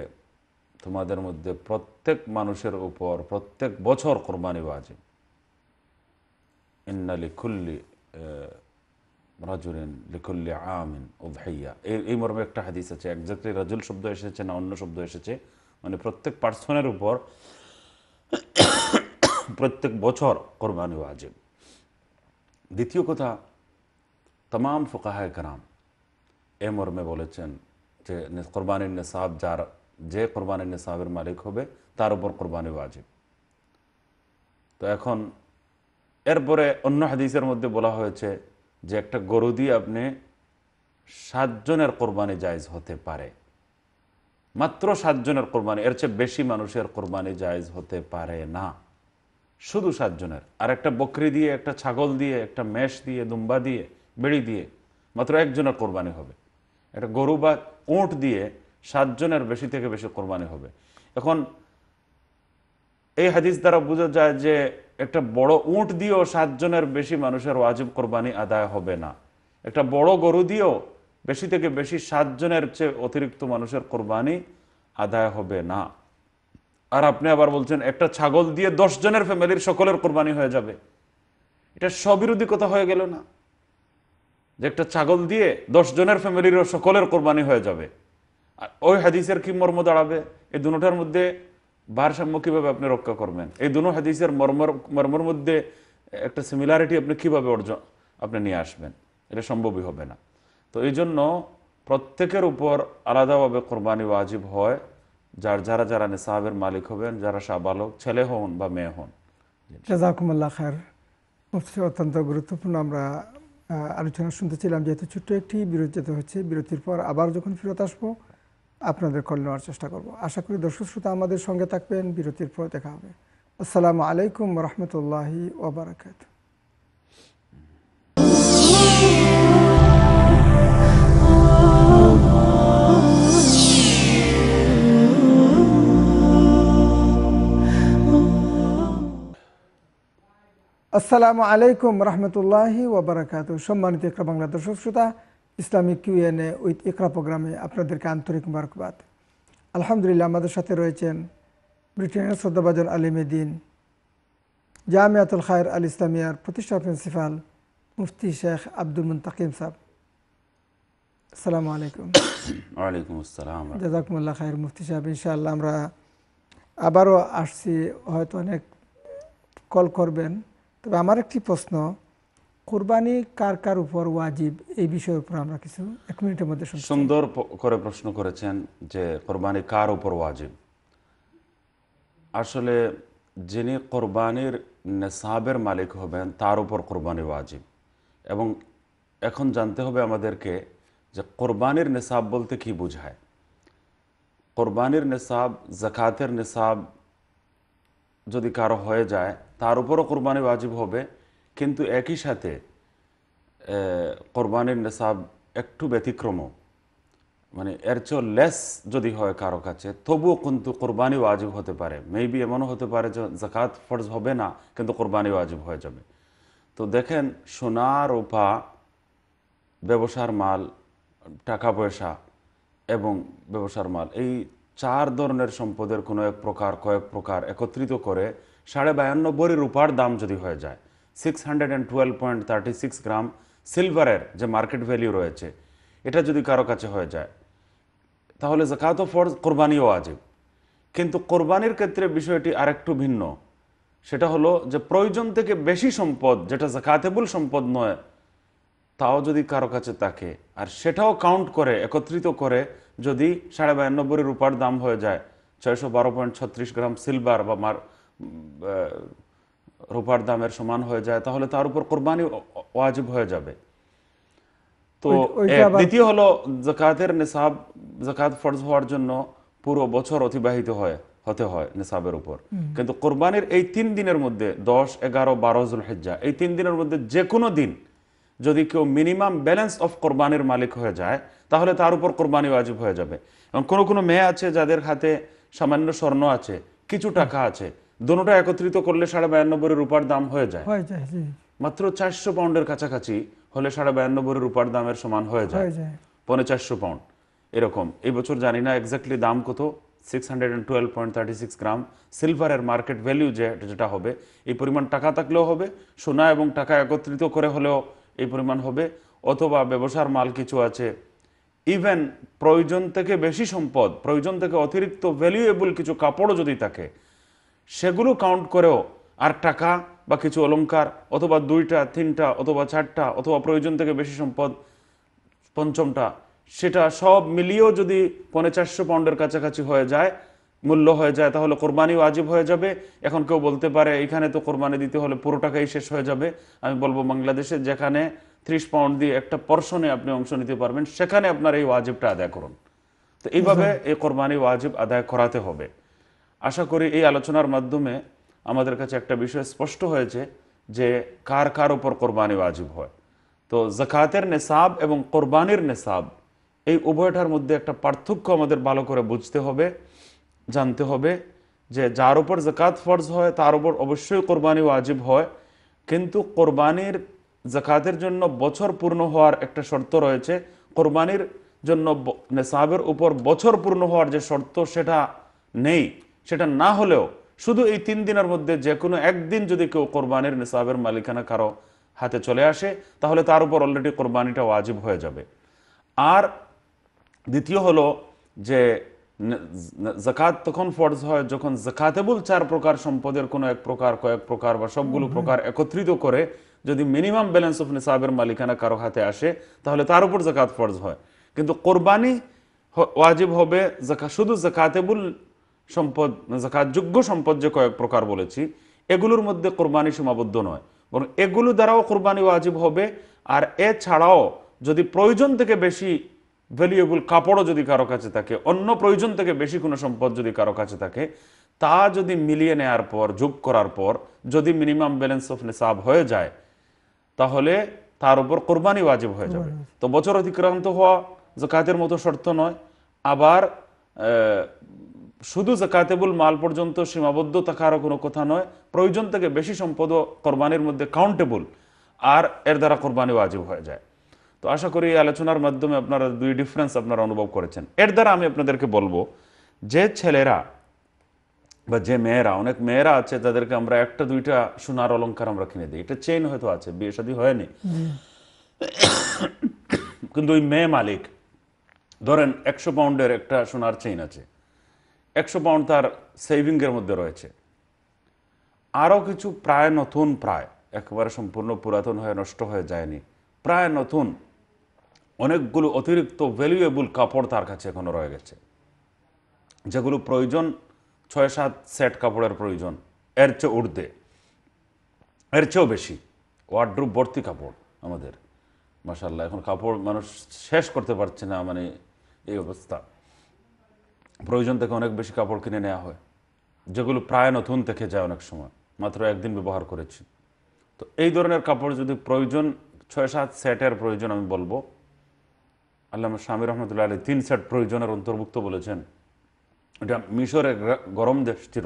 তোমাদের মধ্যে প্রত্যেক মানুষের উপর প্রত্যেক বছর কোরবানি ওয়াজিব। ইন্না লিকুল্লি রাজুলিন লিকুল্লি আমিন উদহাইয়া এই এই মর্মে একটা হাদিস আছে একজাক্টলি রাজুল শব্দ এসেছে না অন্য শব্দ এসেছে মানে প্রত্যেক পার্সনের উপর প্রত্যেক বছর কোরবানি ওয়াজিব। দ্বিতীয় কথা তমাম ফোকাহায় কারাম এ মর্মে বলেছেন যে কোরবানির নেশাব যার, যে কোরবানির নেশাবের মালিক হবে, তার উপর কোরবানি ওয়াজিব। তো এখন এরপরে অন্য হাদিসের মধ্যে বলা হয়েছে যে, একটা গরু দিয়ে আপনি সাতজনের কোরবানি জায়জ হতে পারে। মাত্র সাতজনের কোরবানি, এর চেয়ে বেশি মানুষের কোরবানি জায়জ হতে পারে না। শুধু সাতজনের। আর একটা বকরি দিয়ে, একটা ছাগল দিয়ে, একটা মেষ দিয়ে, দুম্বা দিয়ে, বেড়ি দিয়ে মাত্র একজনের কোরবানি হবে। একটা গরু বা উঁট দিয়ে সাতজনের বেশি থেকে বেশি কোরবানি হবে। এখন এই হাদিস দ্বারা বোঝা যায় যে একটা বড় উঁট দিয়েও সাতজনের বেশি মানুষের ওয়াজিব কোরবানি আদায় হবে না। একটা বড় গরু দিয়েও বেশি থেকে বেশি সাতজনের চেয়ে অতিরিক্ত মানুষের কোরবানি আদায় হবে না। আর আপনি আবার বলছেন, একটা ছাগল দিয়ে দশ জনের ফ্যামিলির সকলের কোরবানি হয়ে যাবে। এটা স্ববিরোধী কথা হয়ে গেল না? যে একটা ছাগল দিয়ে দশ জনের ফ্যামিলির সকলের কোরবানি হয়ে যাবে। আর ওই হাদিসের কি মর্ম দাঁড়াবে? এই দুটার মধ্যে ভারসাম্য কীভাবে আপনি রক্ষা করবেন? এই দুনো হাদিসের মর্মর মর্মর মধ্যে একটা সিমিলারিটি আপনি কীভাবে অর্জন, আপনি নিয়ে আসবেন? এটা সম্ভবই হবে না। তো এই জন্য প্রত্যেকের উপর আলাদাভাবে কোরবানি ওয়াজিব হয়। যার যারা যারা নিসাবের মালিক হবেন, যারা সাবালক, ছেলে হন বা মেয়ে হন। জাজাকুমুল্লাহ খার মুফতি অত্যন্ত গুরুত্বপূর্ণ। আমরা আলোচনা শুনতেছিলাম যেহেতু ছোট্ট একটি বিরতি যেতে হচ্ছে। বিরতির পর আবার যখন ফেরত আসব, আপনাদের কল নেওয়ার চেষ্টা করব। আশা করি দর্শক শ্রোতা আমাদের সঙ্গে থাকবেন। বিরতির পর দেখা হবে। আসসালামু আলাইকুম রহমতুল্লাহি ওবরাকাত আসসালামু আলাইকুম রহমতুল্লাহি ওবরাকাত সম্মানিত ইকরা বাংলা দর্শক শ্রোতা ইসলামিক কিউএনএ উইথ ইকরা প্রোগ্রামে আপনাদেরকে আন্তরিক মুবারকবাদ আলহামদুলিল্লাহ আমাদের সাথে রয়েছেন ব্রিটেনের শ্রদ্ধাভাজন আলিমে দিন জামিয়াতুল খায়ের আল ইসলামিয়ার প্রতিষ্ঠা প্রিন্সিপাল মুফতি শেখ আব্দুল মুন্তাকিম সাহ আসসালামু আলাইকুম ওয়ালাইকুম আসসালাম জাজাকুমুল্লাহ খায়ের মুফতি সাহেব ইনশাআল্লাহ আমরা আবারও আসছি হয়তো অনেক কল করবেন তবে আমার একটি প্রশ্ন, কোরবানি কার কার উপর ওয়াজিব? এই বিষয়ের উপর আমরা কিছু এক মিনিটের মধ্যে সুন্দর করে প্রশ্ন করেছেন যে কোরবানি কার উপর ওয়াজিব? আসলে যিনি কোরবানির নেশাবের মালিক হবেন, তার উপর কোরবানি ওয়াজিব। এবং এখন জানতে হবে আমাদেরকে যে কোরবানির নেশাব বলতে কি বোঝায়? কোরবানির নেশাব জাকাতের নেশাব যদি কারও হয়ে যায় তার উপরও কোরবানি ওয়াজিব হবে। কিন্তু একই সাথে কোরবানির নেশাব একটু ব্যতিক্রম মানে এর চেয়েও লেস যদি হয় কারও কাছে, তবুও কিন্তু কোরবানি ওয়াজিব হতে পারে। মেবি এমনও হতে পারে যে জাকাত ফরজ হবে না, কিন্তু কোরবানি ওয়াজিব হয়ে যাবে। তো দেখেন সোনা রূপা ব্যবসার মাল, টাকা পয়সা এবং ব্যবসার মাল, এই চার ধরনের সম্পদের কোনো এক প্রকার, কয়েক প্রকার একত্রিত করে সাড়ে বায়ান্ন বড়ি রূপার দাম যদি হয়ে যায় six hundred and twelve point thirty six gram সিলভারের যে মার্কেট ভ্যালিউ রয়েছে, এটা যদি কারও কাছে হয়ে যায়, তাহলে জাকাত ফরজ কোরবানিও আজীব কিন্তু কোরবানির ক্ষেত্রে বিষয়টি আরেকটু ভিন্ন। সেটা হলো যে প্রয়োজন থেকে বেশি সম্পদ যেটা জাকাতেবুল সম্পদ নয়, তাও যদি কারও কাছে থাকে, আর সেটাও কাউন্ট করে, একত্রিত করে যদি সাড়ে বায়ান্নব্বই রূপার দাম হয়ে যায়, ছয়শো বারো পয়েন্ট ছত্রিশ গ্রাম সিলভার বা মার রূপার দামের সমান হয়ে যায় তাহলে তার উপর কোরবানি ওয়াজিব হয়ে যাবে। তো দ্বিতীয় হলো জাকাতের নিসাব জাকাত ফরজ হওয়ার জন্য পুরো বছর অতিবাহিত হয় হতে হয় নিসাবের উপর। কিন্তু কোরবানির এই তিন দিনের মধ্যে দশ এগারো বারো জুল হেজ্জা এই তিন দিনের মধ্যে যে কোনো দিন যদি কেউ মিনিমাম ব্যালেন্স অফ কোরবানির মালিক হয়ে যায় তাহলে তার উপর কোরবানি ওয়াজিব হয়ে যাবে। এবং কোনো কোনো মেয়ে আছে যাদের হাতে সামান্য স্বর্ণ আছে কিছু টাকা আছে দুটোটা একত্রিত করলে সাড়ে বায়ান্নব্বই রূপার দাম হয়ে যায়। হয়ে যায় মাত্র চারশো পাউন্ডের কাছাকাছি হলে সাড়ে বায়ান্নব্বই রূপার দামের সমান হয়ে যায়। হয়ে যায়। পৌনে চারশো পাউন্ড। এরকম। এই বছর জানি না এক্স্যাক্টলি দাম কত six hundred and twelve point thirty six gram. সিলভারের মার্কেট ভ্যালিউ যে যেটা হবে এই পরিমাণ টাকা থাকলেও হবে সোনা এবং টাকা একত্রিত করে হলেও এই পরিমাণ হবে। অথবা ব্যবসার মাল কিছু আছে ইভেন প্রয়োজন থেকে বেশি সম্পদ প্রয়োজন থেকে অতিরিক্ত ভ্যালুয়েবল কিছু কাপড়ও যদি থাকে সেগুলো কাউন্ট করেও আর টাকা বা কিছু অলংকার অথবা দুইটা তিনটা অথবা চারটা অথবা প্রয়োজন থেকে বেশি সম্পদ পঞ্চমটা সেটা সব মিলিয়েও যদি পৌনে চারশো পাউন্ডের কাছাকাছি হয়ে যায় মূল্য হয়ে যায় তাহলে কোরবানি ওয়াজিব হয়ে যাবে। এখন কেউ বলতে পারে এখানে তো কোরবানি দিতে হলে পুরো টাকাই শেষ হয়ে যাবে। আমি বলব বাংলাদেশে যেখানে ত্রিশ পাউন্ড দিয়ে একটা পর্শনে আপনি অংশ নিতে পারবেন সেখানে আপনার এই ওয়াজিবটা আদায় করুন। তো এইভাবে এই কোরবানি ওয়াজিব আদায় করাতে হবে। আশা করি এই আলোচনার মাধ্যমে আমাদের কাছে একটা বিষয় স্পষ্ট হয়েছে যে কার কার উপর কোরবানি ওয়াজিব হয়। তো জাকাতের নেশাব এবং কোরবানির নেশাব এই উভয়টার মধ্যে একটা পার্থক্য আমাদের ভালো করে বুঝতে হবে, জানতে হবে যে যার উপর জাকাত ফরজ হয়, তার উপর অবশ্যই কোরবানি ওয়াজিব হয়। কিন্তু কোরবানির জাকাতের জন্য বছর পূর্ণ হওয়ার একটা শর্ত রয়েছে। কোরবানির জন্য নেশাবের উপর বছর পূর্ণ হওয়ার যে শর্ত, সেটা নেই। সেটা না হলেও শুধু এই তিন দিনের মধ্যে যে কোনো একদিন যদি কেউ কোরবানির নিসাবের মালিকানা কারও হাতে চলে আসে তাহলে তার উপর অলরেডি কোরবানিটা ওয়াজিব হয়ে যাবে। আর দ্বিতীয় হলো যে জাকাত তখন ফরজ হয় যখন জাকাতেবুল চার প্রকার সম্পদের কোনো এক প্রকার কয়েক প্রকার বা সবগুলো প্রকার একত্রিত করে যদি মিনিমাম ব্যালেন্স অফ নিসাবের মালিকানা কারও হাতে আসে তাহলে তার উপর জাকাত ফরজ হয়। কিন্তু কোরবানি ওয়াজিব হবে জাকা শুধু জাকাতেবুল সম্পদ জাকাতযোগ্য সম্পদ যে কয়েক প্রকার বলেছি এগুলোর মধ্যে কোরবানি সীমাবদ্ধ নয়। বরং এগুলো দ্বারাও কোরবানি ওয়াজিব হবে আর এছাড়াও যদি প্রয়োজন থেকে বেশি ভ্যালুয়েবল কাপড়ও যদি কারও কাছে থাকে অন্য প্রয়োজন থেকে বেশি কোনো সম্পদ যদি কারও কাছে থাকে তা যদি মিলিয়ে নেয়ার পর যোগ করার পর যদি মিনিমাম ব্যালেন্স অফ নিসাব হয়ে যায় তাহলে তার উপর কোরবানি ওয়াজিব হয়ে যাবে। তো বছর অতিক্রান্ত হওয়া জাকাতের মতো শর্ত নয়। আবার আহ, শুধু জাকাতেবুল মাল পর্যন্ত সীমাবদ্ধ থাকারও কোনো কথা নয়, প্রয়োজন থেকে বেশি সম্পদও কোরবানির মধ্যে কাউন্টেবল আর এর দ্বারা কোরবানি ওয়াজিব হয়ে যায়। তো আশা করি এই আলোচনার মাধ্যমে আপনারা দুই ডিফারেন্স আপনারা অনুভব করেছেন। এর দ্বারা আমি আপনাদেরকে বলব, যে ছেলেরা বা যে মেয়েরা, অনেক মেয়েরা আছে, তাদেরকে আমরা একটা, দুইটা সোনার অলংকার আমরা কিনে দিই। এটা চেইন হয়তো আছে, বিয়ে শাদী হয়নি। কিন্তু ওই মেয়ে মালিক, ধরেন একশো পাউন্ডের একটা সোনার চেইন আছে। একশো পাউন্ড তার সেভিংয়ের মধ্যে রয়েছে। আরও কিছু প্রায় নতুন, প্রায়, একেবারে সম্পূর্ণ পুরাতন হয়ে, নষ্ট হয়ে যায়নি। প্রায় নতুন, অনেকগুলো অতিরিক্ত ভ্যালুয়েবল কাপড় তার কাছে এখনও রয়ে গেছে। যেগুলো প্রয়োজন, ছয়, সাত সেট কাপড়ের প্রয়োজন। এর চেয়ে উর্ধে এর চেয়েও বেশি ওয়ার্ড্রুপ ভর্তি কাপড় আমাদের। মাসাল্লাহ এখন কাপড় মানুষ শেষ করতে পারছে না মানে এই অবস্থা। প্রয়োজন থেকে অনেক বেশি কাপড় কিনে নেওয়া হয়, যেগুলো প্রায় নতুন থেকে যায় অনেক সময়, মাত্র একদিন ব্যবহার করেছি। তো এই ধরনের কাপড় যদি প্রয়োজন, ছয় সাত সেটের প্রয়োজন আমি বলব। আল্লাহ স্বামী রহমতুল্লাহ আলী তিন সেট প্রয়োজনের অন্তর্ভুক্ত বলেছেন, এটা মিশরের গরম দেশ ছিল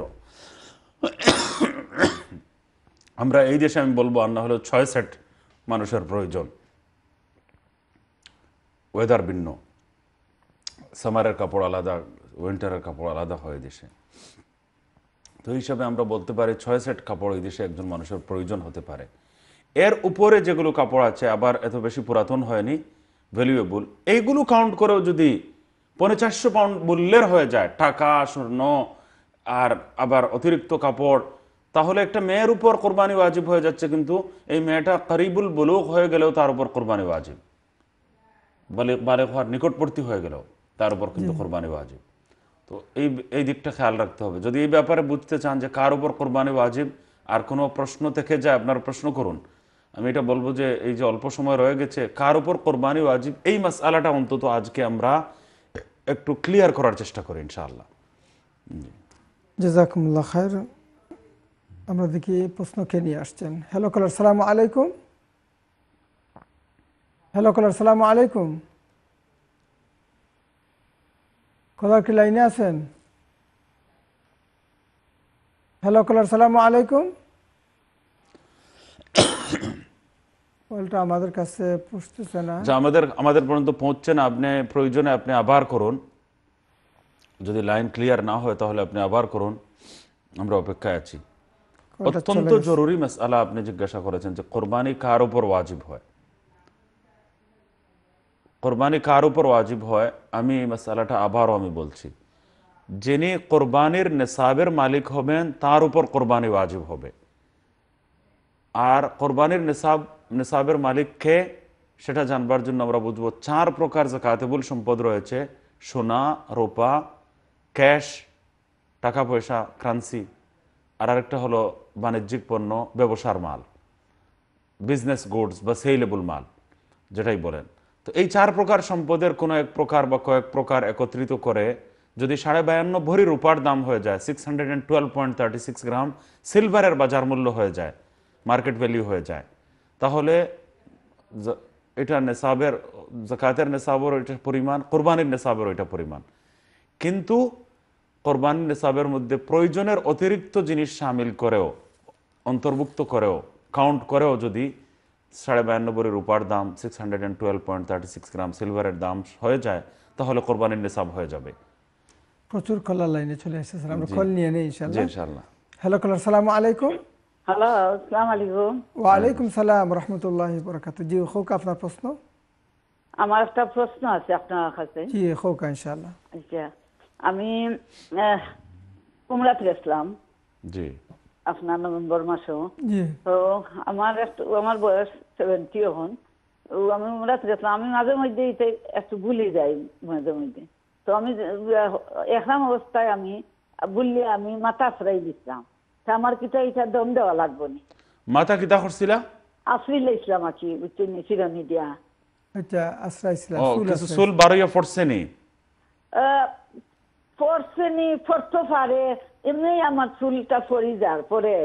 আমরা এই দেশে আমি বলব, আর না হলে ছয় সেট মানুষের প্রয়োজন। ওয়েদার ভিন্ন, সামারের কাপড় আলাদা উইন্টারের কাপড় আলাদা হয় দেশে। তো হিসাবে আমরা বলতে পারি ছয় সেট কাপড় এই দেশে একজন মানুষের প্রয়োজন হতে পারে। এর উপরে যেগুলো কাপড় আছে আবার এত বেশি পুরাতন হয়নি ভ্যালুয়েবল এইগুলো কাউন্ট করেও যদি পৌনে চারশো পাউন্ড মূল্যের হয়ে যায় টাকা স্বর্ণ আর আবার অতিরিক্ত কাপড় তাহলে একটা মেয়ের উপর কোরবানি ওয়াজিব হয়ে যাচ্ছে কিন্তু এই মেয়েটা করিবুল বলুক হয়ে গেলেও তার উপর কোরবানি ওয়াজিব। বালে বালে হওয়ার নিকটবর্তী হয়ে গেল তার উপর কিন্তু কোরবানি ওয়াজিব। তো এই এই দিকটা খেয়াল রাখতে হবে। যদি এই ব্যাপারে বুঝতে চান যে কার উপর কোরবানি ওয়াজিব আর কোনো প্রশ্ন থেকে যায়, আপনার প্রশ্ন করুন। আমি এটা বলব যে এই যে অল্প সময় রয়ে গেছে, কার উপর কোরবানি ওয়াজিব, এই মাসালাটা অন্তত আজকে আমরা একটু ক্লিয়ার করার চেষ্টা করি ইনশাআল্লাহ। জাজাকুমুল্লাহ খায়ের আমরা দেখি প্রশ্ন কে নিয়ে আসছেন। হ্যালো কলার সালাম আলাইকুম। হ্যালো কলার সালাম আলাইকুম। কলার কি লাইনে আছেন? হ্যালো কলার সালাম আলাইকুম। কলটা আমাদের কাছে না। আমাদের আমাদের পর্যন্ত পৌঁছছে না। আপনি প্রয়োজনে আপনি আবার করুন। যদি লাইন ক্লিয়ার না হয় তাহলে আপনি আবার করুন। আমরা অপেক্ষায় আছি। অত্যন্ত জরুরি মাসআলা আপনি জিজ্ঞাসা করেছেন যে কোরবানি কার উপর ওয়াজিব হয়? কোরবানি কার উপর ওয়াজিব হয়? আমি এই মাসালাটা আবারও আমি বলছি। যিনি কোরবানির নেশাবের মালিক হবেন, তার উপর কোরবানি ওয়াজিব হবে। আর কোরবানির নেশাব নেশাবের মালিককে সেটা জানবার জন্য আমরা বুঝব চার প্রকার জাকাতেবুল সম্পদ রয়েছে। সোনা, রোপা, ক্যাশ, টাকা, পয়সা, ক্রান্সি। আর আরেকটা হলো বাণিজ্যিক পণ্য, ব্যবসার মাল। বিজনেস গুডস বা সেইলেবল মাল, যেটাই বলেন। তো এই চার প্রকার সম্পদের কোনো এক প্রকার বা কয়েক প্রকার একত্রিত করে যদি সাড়ে বায়ান্ন ভরি রূপার দাম হয়ে যায় six hundred and twelve point thirty six gram সিলভারের বাজার মূল্য হয়ে যায় মার্কেট ভ্যালু হয়ে যায়, তাহলে এটা নেশাবের জাকাতের নেশাবের ওইটা পরিমাণ, কোরবানির নেশাবের ওইটা পরিমাণ। কিন্তু কোরবানির নেশাবের মধ্যে প্রয়োজনের অতিরিক্ত জিনিস সামিল করেও, অন্তর্ভুক্ত করেও কাউন্ট করেও যদি সাড়ে বায়ান্নব্বই রূপার দাম six hundred and twelve point thirty six gram সিলভারের দাম হয়ে যায় তাহলে কোরবানির নেশাব হয়ে যাবে। প্রচুর কলার লাইনে চলে এসেছেন আমরা কল নিয়ে নেই জি ইনশাল্লাহ ইনশাল্লাহ হ্যালো কলার সালাম আলাইকুম। হ্যালো আসসালাম আলাইকুম। ওয়ালাইকুম সালাম রহমতুল্লাহ বরকাত জি হোক আপনার প্রশ্ন? আমার একটা প্রশ্ন আছে আপনার কাছে। জি হোক ইনশাল্লাহ আচ্ছা আমি আহ, কুমড়াতে গেছিলাম। জি। আপনার নভেম্বর মাসেও। তো আমার একটু আমার বয়স সেভেন্টি এখন। আমি উমরাতে গেছিলাম আমি মাঝে মধ্যে একটু ভুলে যাই মাঝে মধ্যে। তো আমি এখন অবস্থায় আমি ভুললে আমি মাথা ফ্রাই দিচ্ছিলাম তা আমার কিটা এটা দম দেওয়া লাগবে না। মাথা কিতা করছিলা আসলে ইসলাম আছি বুঝছেন চিরনি দিয়া এটা আশ্রা ইসলাম কিছু আশ্রা চুল পড়ছে নি? পড়ছেনি পড়তে পারে এমনি আমার চুলটা পরি যার পরে।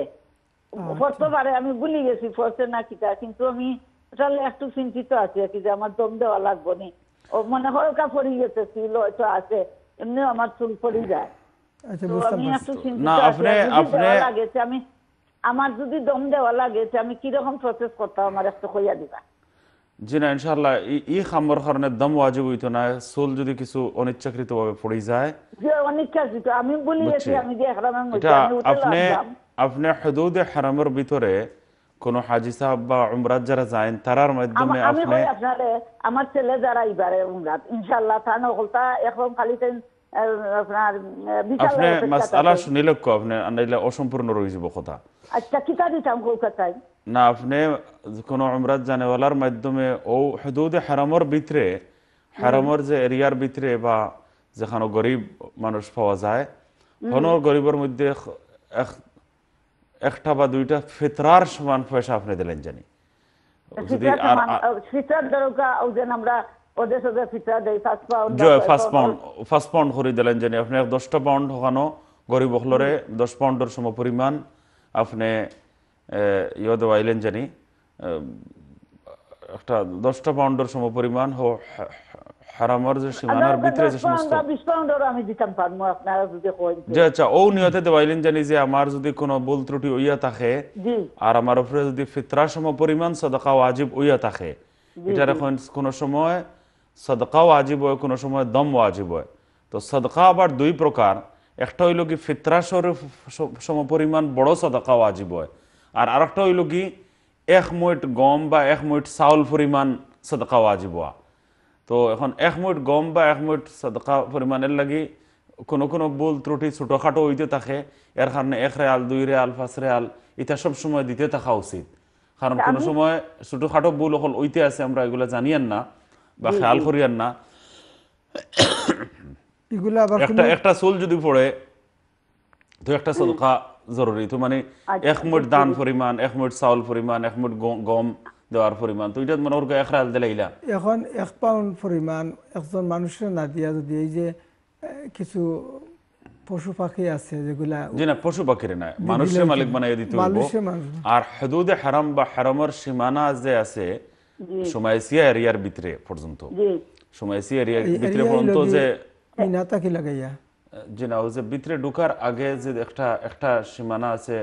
পড়তে পারে আমি ভুলে গেছি পড়ছে না কিটা কিন্তু আমি তাহলে একটু চিন্তিত আছি কি যে আমার দম দেওয়া লাগবে নি। ও মনে হলকা গেছে চুল হয়তো আছে এমনি আমার চুল পড়ে যায়। আচ্ছা তো আমি একটু চিন্তিত আছি আমি আমার যদি দম দেওয়া লাগে আমি কীরকম প্রসেস করতাম আমার একটু কইয়া দিবা। জি না ইনশাল্লাহ ই- খাম্বর কারণে দম ওয়াজিব হইতো না চুল যদি কিছু অনিচ্ছাকৃতভাবে পড়ে যায়। অনেক আমি বলি আমি যে আপনি আপনি হদুদে হারামের ভিতরে কোন হাজি সাহেব বা উমরাত যারা যায় তারার মাধ্যমে আপনি আমার ছেলে যারা ইবারে উমরাত ইনশাআল্লাহ তা নকলতা এখন খালি আপনার আপনি অপেক্ষা মাসআলা থাকে। শুনিলে কো আপনি আনাইলে অসম্পূর্ণ রয়ে যাব কথা। আচ্ছা কিতা দিতাম কলকাতায়? না আপনি কোন উমরাত জানেওয়ালার মাধ্যমে ও হদুদে হারামের ভিতরে হারামের যে এরিয়ার ভিতরে বা যেখানে গরিব মানুষ পাওয়া যায় কোনো গরিবের মধ্যে একটা বা দুইটা ফিতরার সমান পয়সা আপনি দিলেন জানি। যদি আর ফিতরার দরকার আমরা ওদের সাথে ফিতরা দেই ফার্স্ট পাউন্ড ফার্স্ট পাউন্ড করে দিলেন জানি আপনি দশটা পাউন্ড হকানো গরিব হলরে দশ পাউন্ডের সম পরিমাণ আপনি ইয়ে দেওয়াইলেন জানি একটা দশটা পাউন্ডের সম পরিমাণ হো হা- হা- হারামর যে সীমানার ভিতরে সমস্ত আচ্ছা ও নিয়তে দেওয়াইলেন জানি যে আমার যদি কোনো ভুল ত্রুটি হইয়া থাকে জি। আর আমার উপরে যদি ফিতরা সম পরিমাণ সদকা ওয়াজিব হইয়া থাকে এটার এখন কোনো সময় সদকা ওয়াজিব হয় কোনো সময় দম ওয়াজিব হয়। তো সদকা আবার দুই প্রকার। একটা হইল কি ফিতরা স্বরূপ সম পরিমাণ বড় সদকা ওয়াজিব হয়। আর আরেকটা হইল কি এক মুঠ গম বা এক মুঠ চাউল পরিমাণ সদকাও আজিব হওয়া তো এখন এক মুঠ গম বা এক মুঠ সদকা পরিমাণের লাগি কোনো কোনো ভুল ত্রুটি ছোটোখাটো হইতে থাকে এর কারণে এক রেয়াল দুই রেয়াল পাঁচ রেয়াল এটা সব সময় দিতে থাকা উচিত। কারণ কোনো সময় ছোটোখাটো ভুল হল ওইতে আছে আমরা এগুলো জানিয়েন না। বা খেয়াল করিয়েন না। এগুলো আবার একটা একটা চুল যদি পড়ে তো একটা সদকা জরুরি। তো মানে এক মুঠ দান পরিমাণ এক মুঠ চাউল পরিমাণ এক মুঠ গম দেওয়ার পরিমাণ। তো এটা মনে করো এক রেয়াল দিলাইলা এখন এক পাউন্ড পরিমাণ একজন মানুষের না দিয়া যদি এই যে কিছু পশু পাখি আছে যেগুলা জি না পশু পাখির না। মানুষের মালিক বানাই দিতে আর হদুদে হারাম বা হারামের সীমানা যে আছে সময়সিয়া এরিয়ার ভিতরে পর্যন্ত। জি। সময়সিয়া এরিয়ার ভিতরে পর্যন্ত যে মিনাতা কি লাগাইয়া? জি না ওই যে ভিতরে ঢুকার আগে যে একটা একটা সীমানা আছে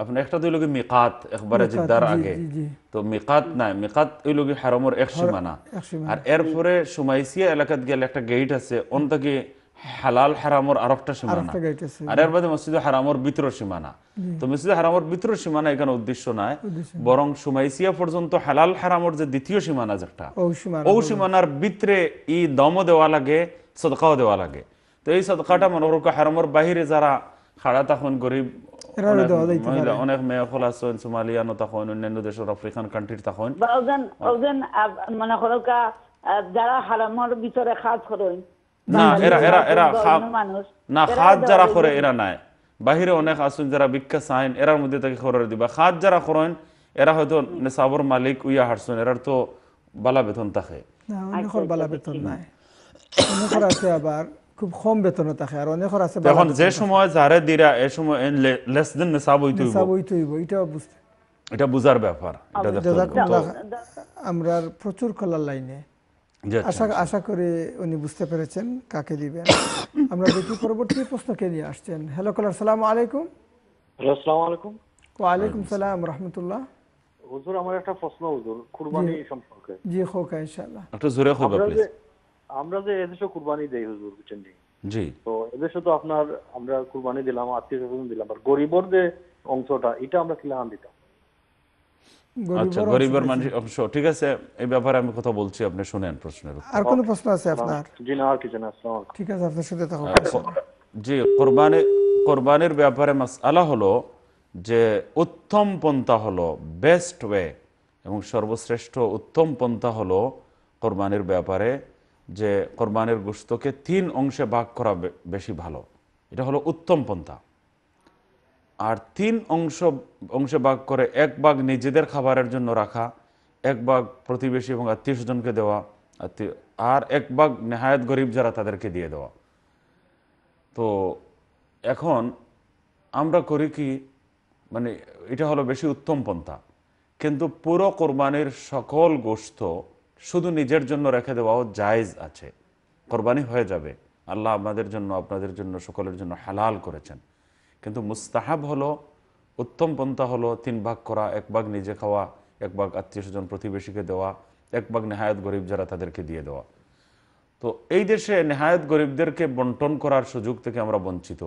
আপনি একটা তো লোক মিকাত একবারে মিকাত, জিদ্দার আগে। তো মিকাত নাই মিকাত ওই লোক হারামের এক সীমানা। আর এরপরে সুমাইসিয়া এলাকাত গেলে একটা গেট আছে অন থেকে হালাল হারামর আর একটা সীমানা। আর এর বাদে মসজিদ হারামর ভিতর সীমানা। তো মসজিদ হারামর ভিতর সীমানা এখানে উদ্দেশ্য নাই। বরং সুমাইসিয়া পর্যন্ত হালাল হারামর যে দ্বিতীয় সীমানা যেটা ও সীমানা ও সীমানার ভিতরে ই দমও দেওয়া লাগে সদকাও দেওয়া লাগে। তো এই সদকাটা মনে করো হারামর বাহিরে যারা খাড়া তখন গরিব অনেক মেয়ে খোলা আছেন সোমালিয়ানো তখন অন্যান্য দেশের আফ্রিকান কান্ট্রির তখন। মানে হলো কা আহ, যারা হারামর ভিতরে কাজ করেন না এরা এরা এরা না যারা করে এরা নাই। বাহিরে অনেক আসুন যারা ভিক্ষা চাইন এরার মধ্যে থেকে খবর দিবা। খাদ যারা করেন এরা হয়তো নেশাবর মালিক উইয়া হারছেন এরার তো বালা বেতন থাকে। বালা বেতন নাই। অনেকের আছে আবার খুব কম বেতনও থাকে আর অনেকের আছে যে সময় যারে দিরা এ সময় লেস দেন নেশাব হইতে হইব সব হইতে হইব এটাও বুঝতে এটা বুঝার ব্যাপার এটা দেখতে আমরা প্রচুর কলার লাইনে। আচ্ছা। আশা আশা করে উনি বুঝতে পেরেছেন কাকে দিবেন। <coughs> আমরা দেখি পরবর্তী প্রশ্নকে নিয়ে আসছেন। হ্যালো কলার সালাম আলাইকুম। আসসালামু আলাইকুম। ওয়ালাইকুম সালাম রহমতুল্লাহ। হুজুর আমার একটা প্রশ্ন হুজুর কুরবানি সম্পর্কে। জি খোকা ইনশাল্লাহ একটু জোরে প্লিজ যে আমরা যে এদেশে কুরবানি দেই হুজুর বুঝছেন? জি। তো এদেশে তো আপনার আমরা কুরবানি দিলাম আত্মীয় স্বজন দিলাম আর গরিবর যে অংশটা এটা আমরা কিলাহান দিতাম। আচ্ছা গরিবের গরিবের মানুষ অংশ ঠিক আছে এই ব্যাপারে আমি কথা বলছি আপনি শুনেন প্রশ্নের উত্তর। আর কোনো প্রশ্ন আছে আপনার? জি না আর কিছু না ঠিক আছে আপনার সাথে থাকুন জি কোরবানি কোরবানির ব্যাপারে মাসআলা হলো যে উত্তম পন্থা হলো বেস্ট ওয়ে এবং সর্বশ্রেষ্ঠ উত্তম পন্থা হলো কোরবানির ব্যাপারে যে কোরবানির গোস্তকে তিন অংশে ভাগ করা বেশি ভালো। এটা হলো উত্তম পন্থা। আর তিন অংশ, অংশে ভাগ করে এক ভাগ নিজেদের খাবারের জন্য রাখা, এক ভাগ প্রতিবেশী এবং আত্মীয় স্বজনকে দেওয়া আর এক ভাগ নেহায়ত গরিব যারা তাদেরকে দিয়ে দেওয়া। তো এখন আমরা করি কি মানে এটা হলো বেশি উত্তম পন্থা। কিন্তু পুরো কোরবানির সকল গোস্ত শুধু নিজের জন্য রেখে দেওয়াও জায়েজ আছে। কোরবানি হয়ে যাবে। আল্লাহ আমাদের জন্য, আপনাদের জন্য, সকলের জন্য হালাল করেছেন। কিন্তু মুস্তাহাব হলো, উত্তম পন্থা হলো তিন ভাগ করা, এক ভাগ নিজে খাওয়া, এক ভাগ আত্মীয় স্বজন প্রতিবেশীকে দেওয়া, এক ভাগ নেহায়ত গরিব যারা তাদেরকে দিয়ে দেওয়া। তো এই দেশে নেহায়ত গরিবদেরকে বন্টন করার সুযোগ থেকে আমরা বঞ্চিত।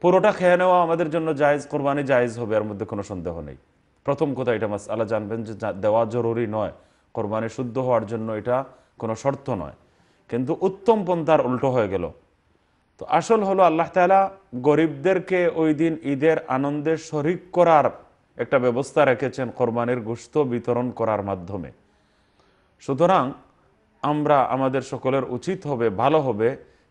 পুরোটা খেয়ে নেওয়া আমাদের জন্য জায়েজ, কোরবানি জায়েজ হবে, এর মধ্যে কোনো সন্দেহ নেই। প্রথম কথা এটা মাস আল্লাহ জানবেন যে দেওয়া জরুরি নয়। কোরবানি শুদ্ধ হওয়ার জন্য এটা কোনো শর্ত নয়। কিন্তু উত্তম পন্থার উল্টো হয়ে গেল। তো আসল হলো আল্লাহ তাআলা গরিবদেরকে ওই দিন ঈদের আনন্দে শরিক করার একটা ব্যবস্থা রেখেছেন কোরবানির গোস্ত বিতরণ করার মাধ্যমে। সুতরাং আমরা আমাদের সকলের উচিত হবে, ভালো হবে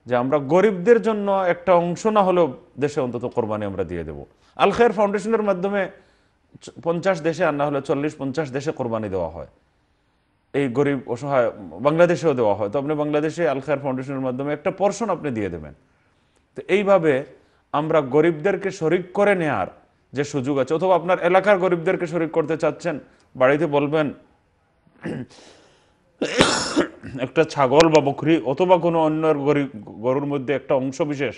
যে আমরা গরিবদের জন্য একটা অংশ না হলেও দেশে অন্তত কোরবানি আমরা দিয়ে দেব। আল খের ফাউন্ডেশনের মাধ্যমে পঞ্চাশ দেশে আর না হলে চল্লিশ, পঞ্চাশ দেশে কোরবানি দেওয়া হয়। এই গরিব, অসহায় বাংলাদেশেও দেওয়া হয়। তো আপনি বাংলাদেশে আল খের ফাউন্ডেশনের মাধ্যমে একটা পর্ষণ আপনি দিয়ে দেবেন। তো এইভাবে আমরা গরিবদেরকে শরিক করে নেয়ার যে সুযোগ আছে, অথবা আপনার এলাকার গরিবদেরকে শরিক করতে চাচ্ছেন, বাড়িতে বলবেন, একটা ছাগল বা বকরি অথবা কোনো অন্য গরিব, গরুর মধ্যে একটা অংশ বিশেষ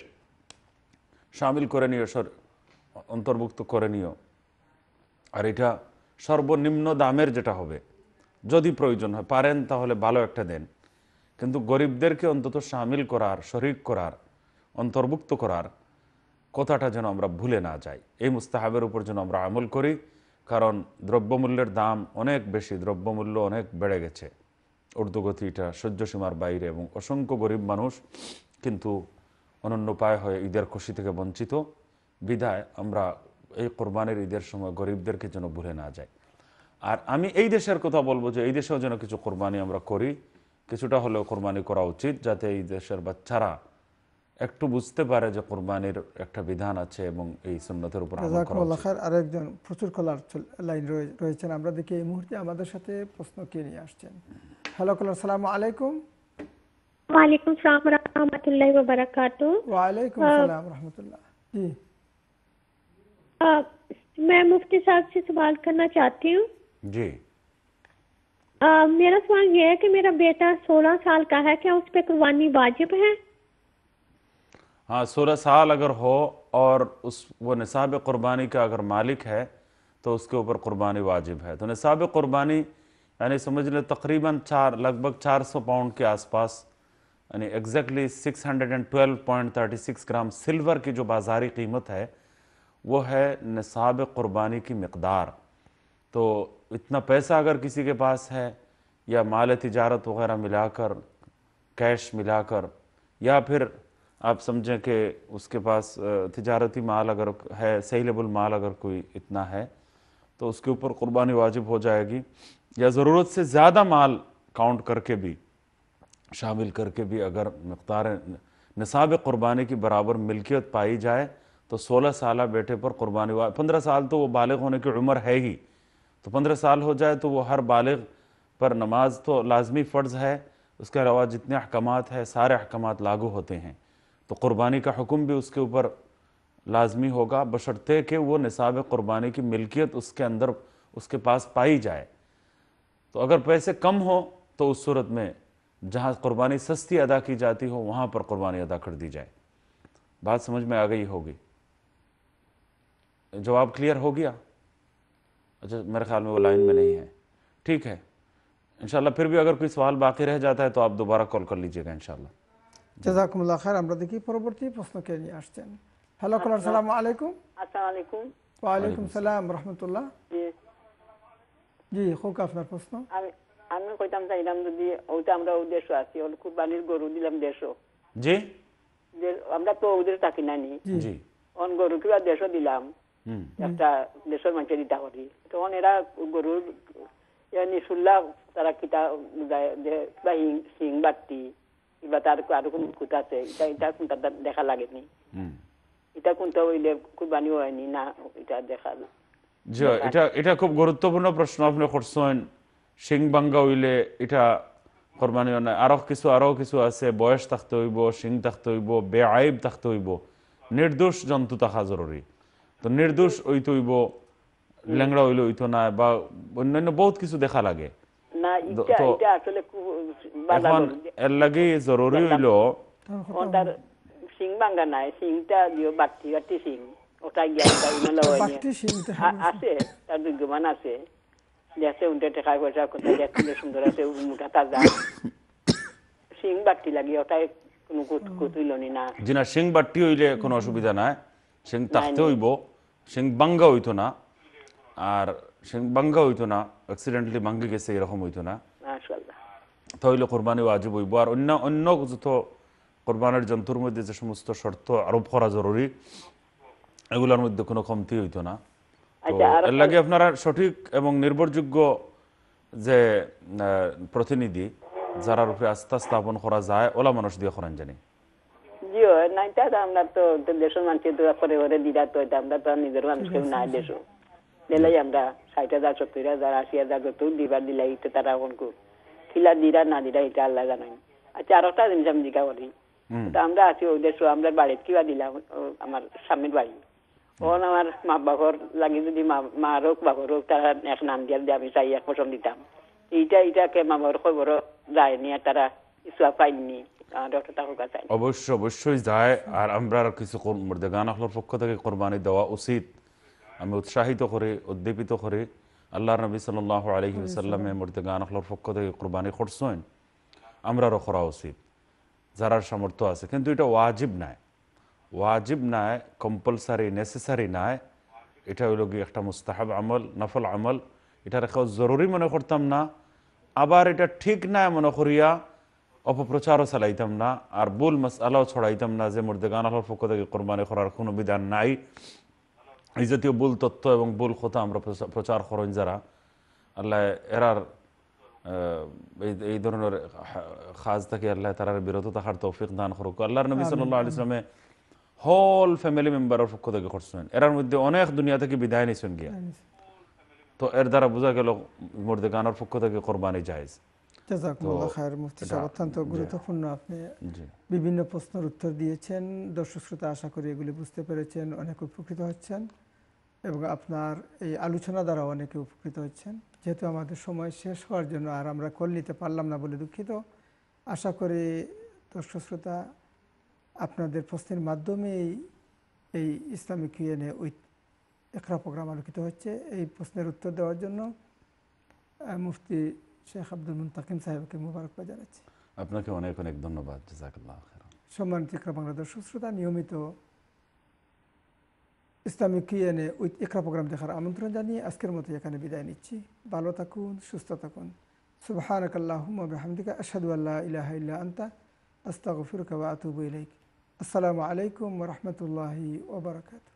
সামিল করে নিও, সর, অন্তর্ভুক্ত করে নিও। আর এটা সর্বনিম্ন দামের যেটা হবে, যদি প্রয়োজন হয়, পারেন তাহলে ভালো একটা দেন। কিন্তু গরিবদেরকে অন্তত সামিল করার, শরিক করার অন্তর্ভুক্ত করার কথাটা যেন আমরা ভুলে না যাই। এই মুস্তাহাবের উপর যেন আমরা আমল করি, কারণ দ্রব্যমূল্যের দাম অনেক বেশি, দ্রব্যমূল্য অনেক বেড়ে গেছে। ঊর্ধ্বগতি এটা সহ্য সীমার বাইরে এবং অসংখ্য গরিব মানুষ কিন্তু অনন্য উপায় হয়ে ঈদের খুশি থেকে বঞ্চিত। বিদায়, আমরা এই কোরবানির ঈদের সময় গরিবদেরকে যেন ভুলে না যাই। আর আমি এই দেশের কথা বলব যে এই দেশেও যেন কিছু কোরবানি আমরা করি, কিছুটা হলেও কোরবানি করা উচিত, যাতে এই দেশের বাচ্চারা একটু বুঝতে পারে যে কোরবানির একটা বিধান আছে এবং এই সুন্নতের উপর আর একজন প্রচুর কলার লাইন রয়েছেন। আমরা দেখি এই মুহূর্তে আমাদের সাথে প্রশ্ন কে নিয়ে আসছেন। হ্যালো কলার সালাম আলাইকুম। وعلیکم السلام ورحمۃ اللہ وبرکاتہ وعلیکم السلام ورحمۃ اللہ جی میں مفتی صاحب سے سوال کرنا چاہتی ہوں جی میرا سوال یہ ہے کہ میرا بیٹا سولہ سال کا ہے کیا اس پہ قربانی واجب ہے ہاں سورہ سال اگر ہو اور اس وہ نصاب قربانی کا اگر مالک ہے تو اس کے اوپر قربانی واجب ہے۔ تو نصاب قربانی یعنی سمجھ لیں تقریباً چار، لگ بھگ چار سو پاؤنڈ کے آس پاس یعنی ایگزیکٹلی سکس ہنڈریڈ اینڈ ٹویلو پوائنٹ تھرٹی سکس گرام سلور کی جو بازاری قیمت ہے، وہ ہے نصاب قربانی کی مقدار۔ تو اتنا پیسہ اگر کسی کے پاس ہے، یا مال تجارت وغیرہ ملا کر کیش ملا کر، یا پھر آپ سمجھیں کہ اس کے پاس تجارتی مال اگر ہے، سیلیبل مال اگر کوئی اتنا ہے، تو اس کے اوپر قربانی واجب ہو جائے گی، یا ضرورت سے زیادہ مال کاؤنٹ کر کے بھی، شامل کر کے بھی اگر مقدار نصاب قربانی کی برابر ملکیت پائی جائے، تو سولہ سالہ بیٹے پر قربانی واجب پندرہ سال تو وہ بالغ ہونے کی عمر ہے ہی۔ تو پندرہ سال ہو جائے تو وہ ہر بالغ پر نماز تو لازمی فرض ہے۔ اس کے علاوہ جتنے احکامات ہیں، سارے احکامات لاگو ہوتے ہیں۔ تو قربانی کا حکم بھی اس کے اوپر لازمی ہوگا۔ بشرطے کہ وہ نصاب قربانی کی ملکیت اس کے اندر اس کے پاس پائی جائے۔ تو اگر پیسے کم ہوں تو اس صورت میں جہاں قربانی سستی ادا کی جاتی ہو وہاں پر قربانی ادا کر دی جائے۔ بات سمجھ میں آ گئی ہوگی۔ جواب کلیئر ہو گیا؟ اچھا میرے خیال میں وہ لائن میں نہیں ہے۔ ٹھیک ہے۔ انشاءاللہ پھر بھی اگر کوئی سوال باقی رہ جاتا ہے تو آپ دوبارہ کال کر لیجیے گا انشاءاللہ۔ জাজাকুমুল্লাহ আমরা দেখি পরবর্তী প্রশ্ন কে নিয়ে আসছেন। হ্যালো কলার সালাম আলাইকুম। ওয়ালাইকুম সালাম রহমতুল্লাহ। জি। হোক আপনার প্রশ্ন। আমি কইতাম চাইলাম যদি আমরা আছি ওর কুরবানির গরু দিলাম জি। আমরা তো ওদের জি। অন গরু দিলাম। একটা দেশের মানুষের করি। তখন এরা গরুর নিশুল্লাহ তারা কিতা বুঝায় সিং বাটি বা তার আরও কোন কুতা আছে এটা এটা কোনটা দেখা লাগেনি এটা কোনটা হইলে কুরবানি হয়নি না এটা দেখা জি এটা এটা খুব গুরুত্বপূর্ণ প্রশ্ন আপনি করছেন সিংবাঙ্গা হইলে এটা কোরবানি হয় আরও কিছু আরও কিছু আছে বয়স থাকতে হইব সিং থাকতে হইব বেআইব থাকতে হইব নির্দোষ জন্তু থাকা জরুরি তো নির্দোষ হইতে হইব ল্যাংড়া হইলে হইতো না বা অন্যান্য বহুত কিছু দেখা লাগে না এটা এটা আসলে এখন এর লাগি জরুরি হইল সিং নাই সিংটা দিও সিং। ওটা আ- আছে তার বিদ্যমান আছে। দেখতে উনতে টাকা পয়সা কোথায় দেখতে সুন্দর আছে মুঠা তাজা। সিং বাট্টি লাগি ওটাই কোনো না জিনা সিং বাট্টি হইলে কোনো অসুবিধা নাই। সিং থাকতে হইব। সিং বাঙ্গা হইতো না। আর বাঙ্গা হইতো না অ্যাক্সিডেন্টলি ভাঙ্গি গেছে এরকম হইতো না তাহলে কোরবানি ওয়াজিব হইব আর অন্য অন্য যত কোরবানের জন্তুর মধ্যে যে সমস্ত শর্ত আরোপ করা জরুরি এগুলোর মধ্যে কোনো কমতি হইতো না এর লাগে আপনারা সঠিক এবং নির্ভরযোগ্য যে প্রতিনিধি যারার উপরে আস্থা স্থাপন করা যায় ওলা মানুষ দিয়ে করেন জানি জিও নাইটা তো আমরা তো দেশের মানুষের করে করে দিদা তো আমরা তো নিজের মানুষকে নাই দেশ দিলাই আমরা ষাট হাজার সত্তর হাজার আশি হাজার যত দিবার দিলাই তো তারা কোনকু খিলা দিরা না দিরা এটা আল্লাহ জানাই আচ্ছা আর একটা জিনিস আমি জিজ্ঞা করি আমরা আছি ওই দেশ আমরা বাড়িতে কিবা দিলাম আমার স্বামীর বাড়ি ওন আমার মা বাবার লাগি যদি মা হোক বাবার হোক তারা এক নাম দিয়া দিয়ে আমি চাই এক পছন্দ দিতাম এইটা এইটাকে মা বাবার খবর যায়নি আর তারা কিছু পাইনি আমার একটা টাকা কাছে অবশ্য অবশ্যই যায় আর আমরা কিছু গান পক্ষ থেকে কোরবানি দেওয়া উচিত আমি উৎসাহিত করে, উদ্দীপিত করে আল্লাহ নবী সাল্লাহ আলহি সাল্লামে গান আখলার পক্ষ থেকে কোরবানি করছেন। আমরারও করা উচিত। যারা সামর্থ্য আছে। কিন্তু এটা ওয়াজিব নাই ওয়াজিব নাই কম্পালসারি নেসেসারি নাই এটা হইল গিয়ে একটা মুস্তাহাব আমল, নফল আমল। এটা রেখা জরুরি মনে করতাম না। আবার এটা ঠিক না মনে করিয়া অপপ্রচারও চালাইতাম না। আর ভুল আলাও ছড়াইতাম না যে মধ্যে গান আল্লাহর পক্ষ থেকে কোরবানি করার কোনো বিধান নাই। এই জাতীয় ভুল তথ্য এবং ভুল কথা আমরা প্রচা- প্রচার করেন যারা আল্লাহ এরার এই এই ধরনের খাজ থেকে আল্লাহ তারার বিরত থাকার তৌফিক দান করুক। আল্লাহর নবী সাল্লাহ ইসলামে হল ফ্যামিলি মেম্বারের পক্ষ থেকে করছেন এরার মধ্যে অনেক দুনিয়া থেকে বিদায় নিছেন গিয়া। তো এর দ্বারা বোঝা গেল মধ্যে গানের পক্ষ থেকে কোরবানি জায়েজ। অত্যন্ত গুরুত্বপূর্ণ। আপনি বিভিন্ন প্রশ্নের উত্তর দিয়েছেন। দর্শক শ্রোতা আশা করি এগুলি বুঝতে পেরেছেন অনেক উপকৃত হচ্ছেন এবং আপনার এই আলোচনা দ্বারা অনেকে উপকৃত হচ্ছেন। যেহেতু আমাদের সময় শেষ হওয়ার জন্য আর আমরা কল নিতে পারলাম না বলে দুঃখিত। আশা করি দর্শক শ্রোতা আপনাদের প্রশ্নের মাধ্যমেই এই ইসলামিক ইউএনএ ওই একরা প্রোগ্রাম আলোকিত হচ্ছে। এই প্রশ্নের উত্তর দেওয়ার জন্য মুফতি শেখ আব্দুল মুন্তাকিম সাহেবকে মুবারকবাদ জানাচ্ছি আপনাকে অনেক অনেক ধন্যবাদ। জাজাকাল্লাহ সম্মানিত ইকরা বাংলা দর্শক শ্রোতা নিয়মিত Islamic QnA with Iqra programme দেখার আমন্ত্রণ জানিয়ে আজকের মতো এখানে বিদায় নিচ্ছি। ভালো থাকুন সুস্থ থাকুন। সুবহানাক আল্লাহুম্মা বিহামদিকা আশহাদু আল্লা ইলাহা ইল্লা আনতা আস্তাগফিরুকা ওয়া আতুবু ইলাইক। আসসালামু আলাইকুম রাহমাতুল্লাহি ওয়া বারাকাতুহু।